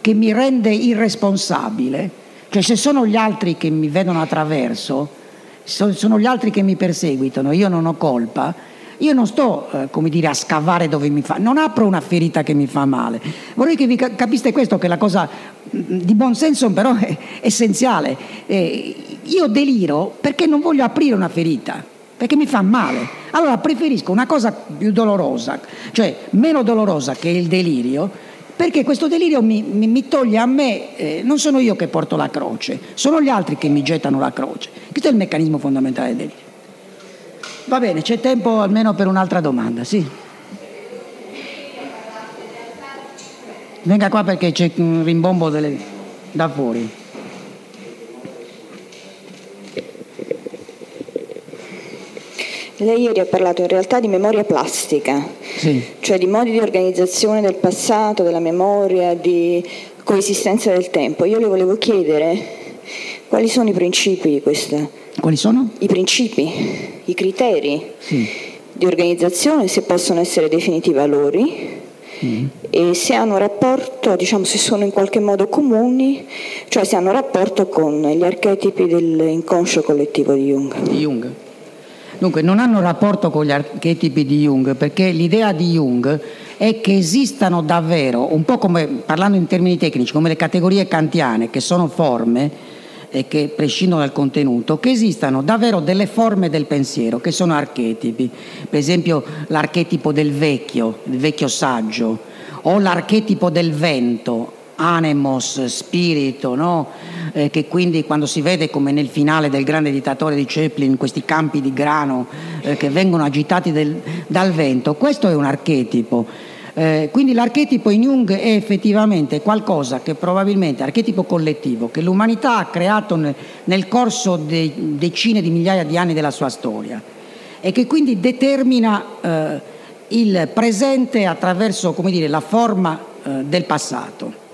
che mi rende irresponsabile, cioè se sono gli altri che mi vedono attraverso, sono gli altri che mi perseguitano, io non ho colpa, io non sto, eh, come dire, a scavare dove mi fa, non apro una ferita che mi fa male. Vorrei che vi capiste questo, che è la cosa mm, di buon senso però è essenziale. Eh, io deliro perché non voglio aprire una ferita, perché mi fa male. Allora preferisco una cosa più dolorosa, cioè meno dolorosa che il delirio, perché questo delirio mi, mi, mi toglie a me, eh, non sono io che porto la croce, sono gli altri che mi gettano la croce. Questo è il meccanismo fondamentale del delirio. Va bene, c'è tempo almeno per un'altra domanda, sì. Venga qua perché c'è un rimbombo delle... da fuori. Lei ieri ha parlato in realtà di memoria plastica, sì. cioè di modi di organizzazione del passato, della memoria, di coesistenza del tempo. Io le volevo chiedere quali sono i principi di questa. Quali sono? I principi, i criteri sì. di organizzazione, se possono essere definiti valori. Mm. E se hanno rapporto, diciamo se sono in qualche modo comuni, cioè se hanno rapporto con gli archetipi dell'inconscio collettivo di Jung. Di Jung. Dunque, non hanno rapporto con gli archetipi di Jung perché l'idea di Jung è che esistano davvero, un po' come parlando in termini tecnici, come le categorie kantiane, che sono forme e che prescindono dal contenuto, che esistano davvero delle forme del pensiero, che sono archetipi. Per esempio l'archetipo del vecchio, il vecchio saggio, o l'archetipo del vento, anemos, spirito, no? eh, che quindi quando si vede come nel finale del grande dittatore di Chaplin questi campi di grano eh, che vengono agitati del, dal vento, questo è un archetipo. Eh, quindi l'archetipo in Jung è effettivamente qualcosa che probabilmente, archetipo collettivo, che l'umanità ha creato nel, nel corso di decine di migliaia di anni della sua storia e che quindi determina eh, il presente attraverso dire, la forma eh, del passato.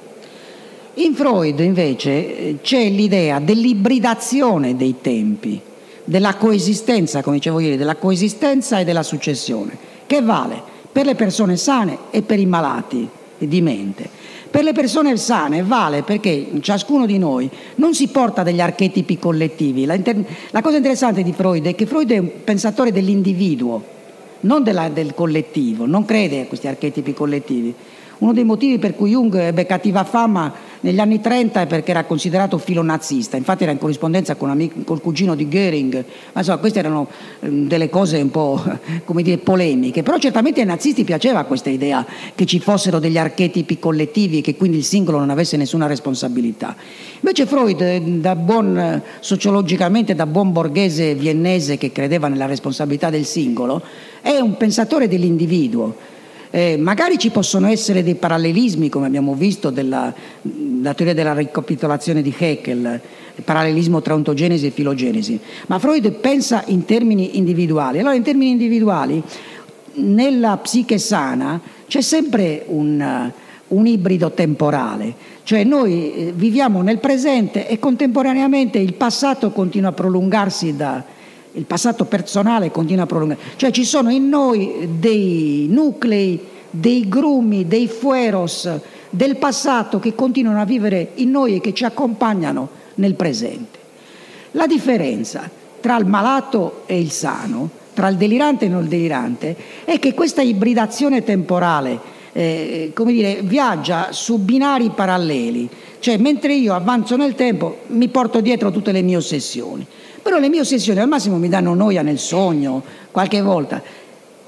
In Freud invece c'è l'idea dell'ibridazione dei tempi, della coesistenza, come dicevo ieri, della coesistenza e della successione, che vale per le persone sane e per i malati di mente. Per le persone sane vale perché ciascuno di noi non si porta degli archetipi collettivi. La, la cosa interessante di Freud è che Freud è un pensatore dell'individuo, non della, del collettivo, non crede a questi archetipi collettivi. Uno dei motivi per cui Jung ebbe cattiva fama negli anni 30 è perché era considerato filonazista, infatti era in corrispondenza con amico, col cugino di Goering, ma insomma queste erano ehm, delle cose un po' come dire polemiche, però certamente ai nazisti piaceva questa idea che ci fossero degli archetipi collettivi e che quindi il singolo non avesse nessuna responsabilità. Invece Freud, eh, da buon, sociologicamente da buon borghese viennese che credeva nella responsabilità del singolo, è un pensatore dell'individuo eh, magari ci possono essere dei parallelismi, come abbiamo visto, della teoria della ricapitolazione di Haeckel, il parallelismo tra ontogenesi e filogenesi, ma Freud pensa in termini individuali. Allora, in termini individuali, nella psiche sana c'è sempre un, un ibrido temporale, cioè noi eh, viviamo nel presente e contemporaneamente il passato continua a prolungarsi da, il passato personale continua a prolungare, cioè ci sono in noi dei nuclei, dei grumi, dei fueros del passato che continuano a vivere in noi e che ci accompagnano nel presente. La differenza tra il malato e il sano, tra il delirante e non il delirante, è che questa ibridazione temporale eh, come dire, viaggia su binari paralleli, cioè mentre io avanzo nel tempo mi porto dietro tutte le mie ossessioni. Però le mie ossessioni al massimo mi danno noia nel sogno, qualche volta.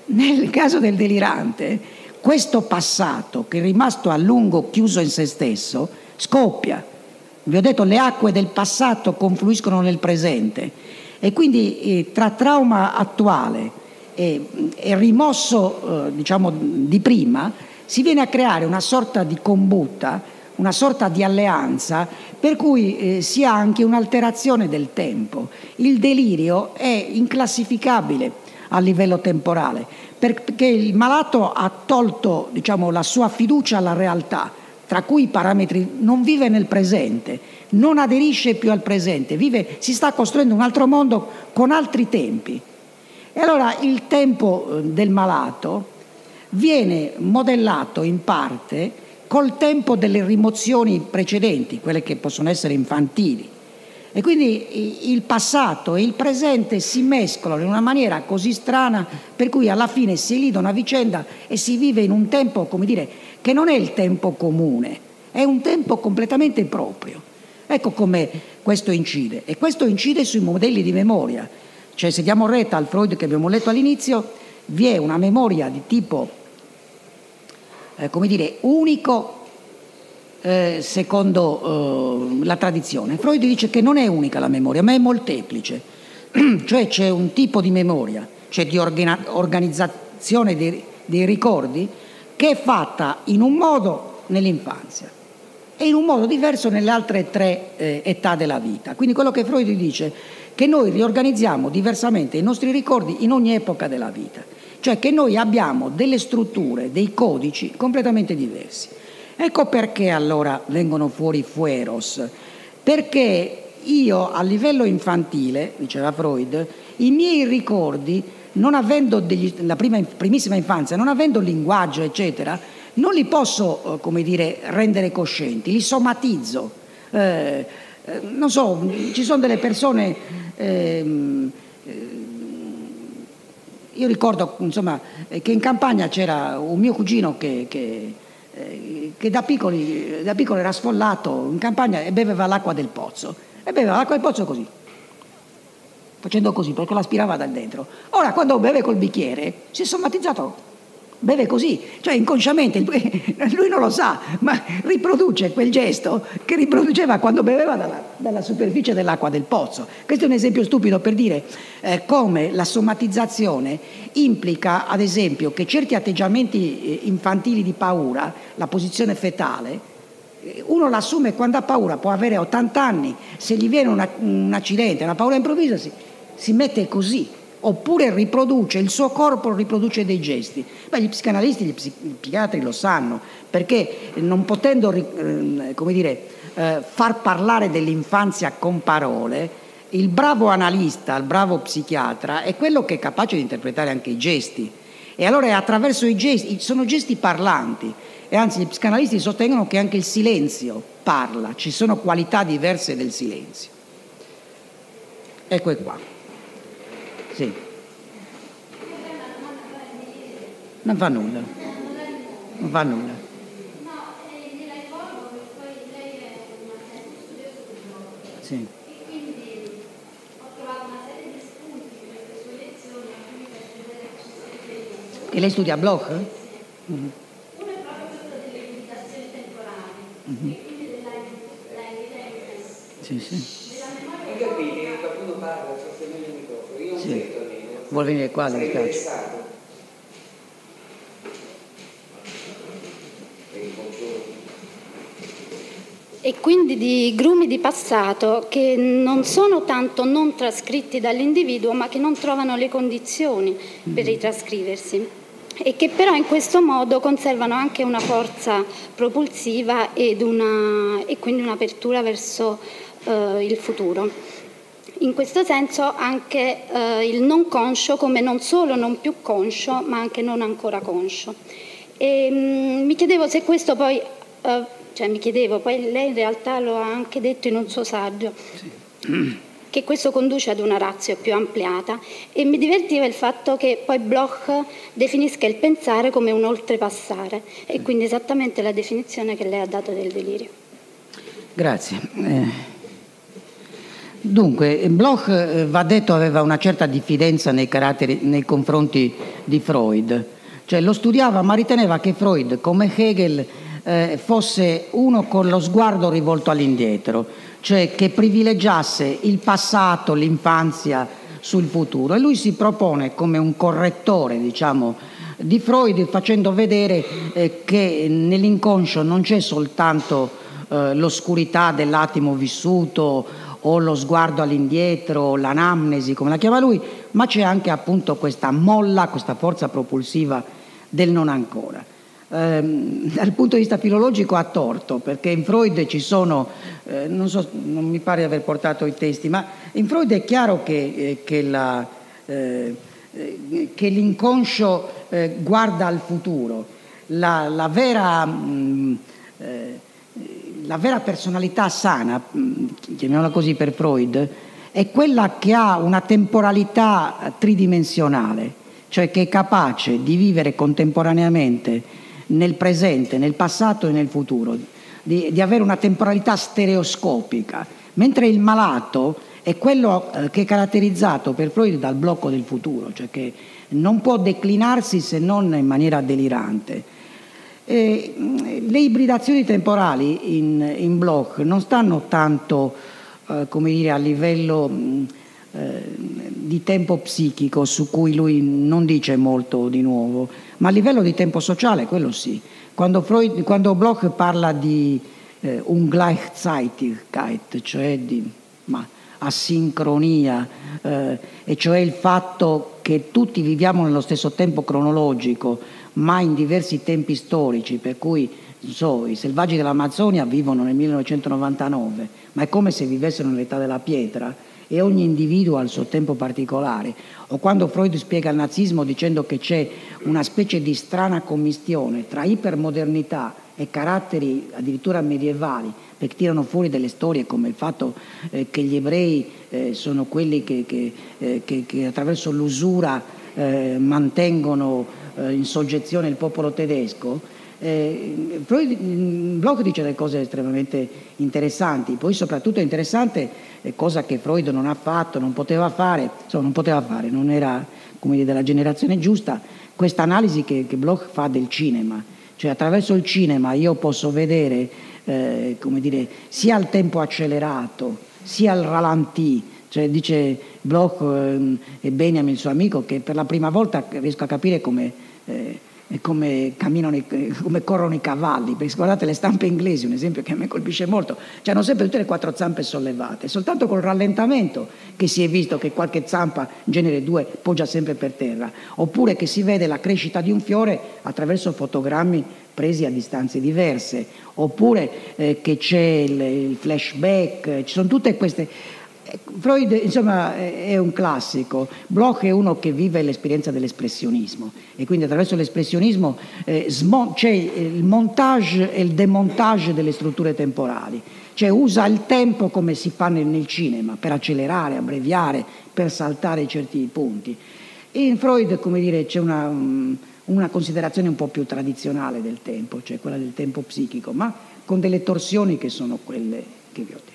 Nel caso del delirante, questo passato che è rimasto a lungo chiuso in se stesso, scoppia. Vi ho detto, le acque del passato confluiscono nel presente e quindi eh, tra trauma attuale e, e rimosso, eh, diciamo, di prima, si viene a creare una sorta di combutta una sorta di alleanza per cui eh, si ha anche un'alterazione del tempo. Il delirio è inclassificabile a livello temporale perché il malato ha tolto diciamo, la sua fiducia alla realtà, tra cui i parametri, non vive nel presente, non aderisce più al presente, vive, si sta costruendo un altro mondo con altri tempi. E allora il tempo eh, del malato viene modellato in parte col tempo delle rimozioni precedenti, quelle che possono essere infantili. E quindi il passato e il presente si mescolano in una maniera così strana per cui alla fine si elidono a vicenda e si vive in un tempo, come dire, che non è il tempo comune, è un tempo completamente proprio. Ecco come questo incide. E questo incide sui modelli di memoria. Cioè se diamo retta al Freud che abbiamo letto all'inizio, vi è una memoria di tipo, eh, come dire, unico eh, secondo eh, la tradizione. Freud dice che non è unica la memoria, ma è molteplice, cioè c'è un tipo di memoria, cioè di organizzazione dei, dei ricordi, che è fatta in un modo nell'infanzia e in un modo diverso nelle altre tre eh, età della vita. Quindi quello che Freud dice che noi riorganizziamo diversamente i nostri ricordi in ogni epoca della vita, cioè che noi abbiamo delle strutture, dei codici completamente diversi. Ecco perché allora vengono fuori fueros, perché io a livello infantile, diceva Freud, i miei ricordi, non avendo degli, la prima, primissima infanzia, non avendo linguaggio, eccetera, non li posso, eh, come dire, rendere coscienti, li somatizzo. Eh, eh, non so, ci sono delle persone... Ehm, eh, io ricordo insomma, che in campagna c'era un mio cugino che, che eh, che da, piccoli, da piccolo era sfollato in campagna e beveva l'acqua del pozzo. E beveva l'acqua del pozzo così, facendo così perché l'aspirava da dentro. Ora, quando beve col bicchiere, si è somatizzato beve così, cioè inconsciamente, lui non lo sa, ma riproduce quel gesto che riproduceva quando beveva dalla, dalla superficie dell'acqua del pozzo. Questo è un esempio stupido per dire eh, come la somatizzazione implica, ad esempio, che certi atteggiamenti eh, infantili di paura, la posizione fetale, eh, uno l'assume quando ha paura, può avere 80 anni, se gli viene una, un accidente, una paura improvvisa, si, si mette così oppure riproduce, il suo corpo riproduce dei gesti. Beh, gli psicanalisti, gli psichiatri lo sanno, perché non potendo eh, come dire, eh, far parlare dell'infanzia con parole, il bravo analista, il bravo psichiatra è quello che è capace di interpretare anche i gesti. E allora è attraverso i gesti, sono gesti parlanti. E anzi gli psicanalisti sostengono che anche il silenzio parla, ci sono qualità diverse del silenzio. Ecco qua. Sì. Non fa nulla. Non fa nulla. Sì. E lei studia a Bloch? Mm-hmm. Uno è proprio quello delle limitazioni temporali mm-hmm. e quindi della, della evidenza. Sì, sì. Hai capito? Qualcuno parla, forse meglio il microfono. Io non sì. sento almeno. Vuol venire qua, mi piace. e quindi di grumi di passato che non sono tanto non trascritti dall'individuo ma che non trovano le condizioni per mm-hmm. ritrascriversi e che però in questo modo conservano anche una forza propulsiva ed una, e quindi un'apertura verso eh, il futuro. In questo senso anche eh, il non conscio come non solo non più conscio ma anche non ancora conscio. E, mh, mm, mi chiedevo se questo poi eh, cioè, mi chiedevo, poi lei in realtà lo ha anche detto in un suo saggio, sì. che questo conduce ad una razza più ampliata e mi divertiva il fatto che poi Bloch definisca il pensare come un oltrepassare e quindi esattamente la definizione che lei ha dato del delirio. Grazie. Eh. Dunque, Bloch, eh, va detto, aveva una certa diffidenza nei, nei confronti di Freud, cioè lo studiava ma riteneva che Freud, come Hegel, eh, fosse uno con lo sguardo rivolto all'indietro, cioè che privilegiasse il passato, l'infanzia sul futuro. E lui si propone come un correttore, diciamo, di Freud facendo vedere eh, che nell'inconscio non c'è soltanto eh, l'oscurità dell'attimo vissuto o lo sguardo all'indietro, l'anamnesi, come la chiama lui, ma c'è anche appunto questa molla, questa forza propulsiva del non ancora. Eh, dal punto di vista filologico ha torto, perché in Freud ci sono, eh, non, so, non, mi pare di aver portato i testi, ma in Freud è chiaro che, eh, che, la, eh, che l'inconscio eh, guarda al futuro. La, la vera... Mh, mm, eh, la vera personalità sana, mm, chiamiamola così per Freud, è quella che ha una temporalità tridimensionale, cioè che è capace di vivere contemporaneamente nel presente, nel passato e nel futuro, di, di avere una temporalità stereoscopica, mentre il malato è quello eh, che è caratterizzato per Freud dal blocco del futuro, cioè che non può declinarsi se non in maniera delirante. E le ibridazioni temporali in, in Bloch non stanno tanto eh, dire, a livello eh, di tempo psichico su cui lui non dice molto di nuovo, ma a livello di tempo sociale, quello sì. Quando, Freud, quando Bloch parla di eh, Ungleichzeitigkeit, cioè di ma, asincronia, eh, e cioè il fatto che tutti viviamo nello stesso tempo cronologico, ma in diversi tempi storici, per cui so, i selvaggi dell'Amazzonia vivono nel 1999, ma è come se vivessero nell'età della pietra e ogni individuo ha il suo tempo particolare. O quando Freud spiega il nazismo dicendo che c'è una specie di strana commistione tra ipermodernità e caratteri addirittura medievali, perché tirano fuori delle storie come il fatto eh, che gli ebrei eh, sono quelli che, che, eh, che, che attraverso l'usura eh, mantengono eh, in soggezione il popolo tedesco, eh, Freud, mm, Bloch dice delle cose estremamente interessanti, poi soprattutto è interessante, eh, cosa che Freud non ha fatto, non poteva fare, insomma non poteva fare, non era dire, della generazione giusta, questa analisi che, che Bloch fa del cinema, cioè attraverso il cinema io posso vedere eh, dire, sia il tempo accelerato, sia il ralentì, cioè dice Bloch eh, e Benjamin, il suo amico, che per la prima volta riesco a capire come, eh, come, camminano, come corrono i cavalli. Perché guardate le stampe inglesi, un esempio che a me colpisce molto, hanno sempre tutte le quattro zampe sollevate, soltanto col rallentamento che si è visto che qualche zampa, genere 2, poggia sempre per terra, oppure che si vede la crescita di un fiore attraverso fotogrammi presi a distanze diverse, oppure eh, che c'è il, il flashback, ci sono tutte queste Freud insomma, è un classico, Bloch è uno che vive l'esperienza dell'espressionismo e quindi attraverso l'espressionismo eh, c'è il montage e il demontage delle strutture temporali, cioè usa il tempo come si fa nel, nel cinema per accelerare, abbreviare, per saltare certi punti. E in Freud dire, c'è una, una considerazione un po' più tradizionale del tempo, cioè quella del tempo psichico, ma con delle torsioni che sono quelle che vi ho detto.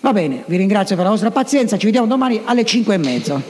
Va bene, vi ringrazio per la vostra pazienza, ci vediamo domani alle 5 e mezzo.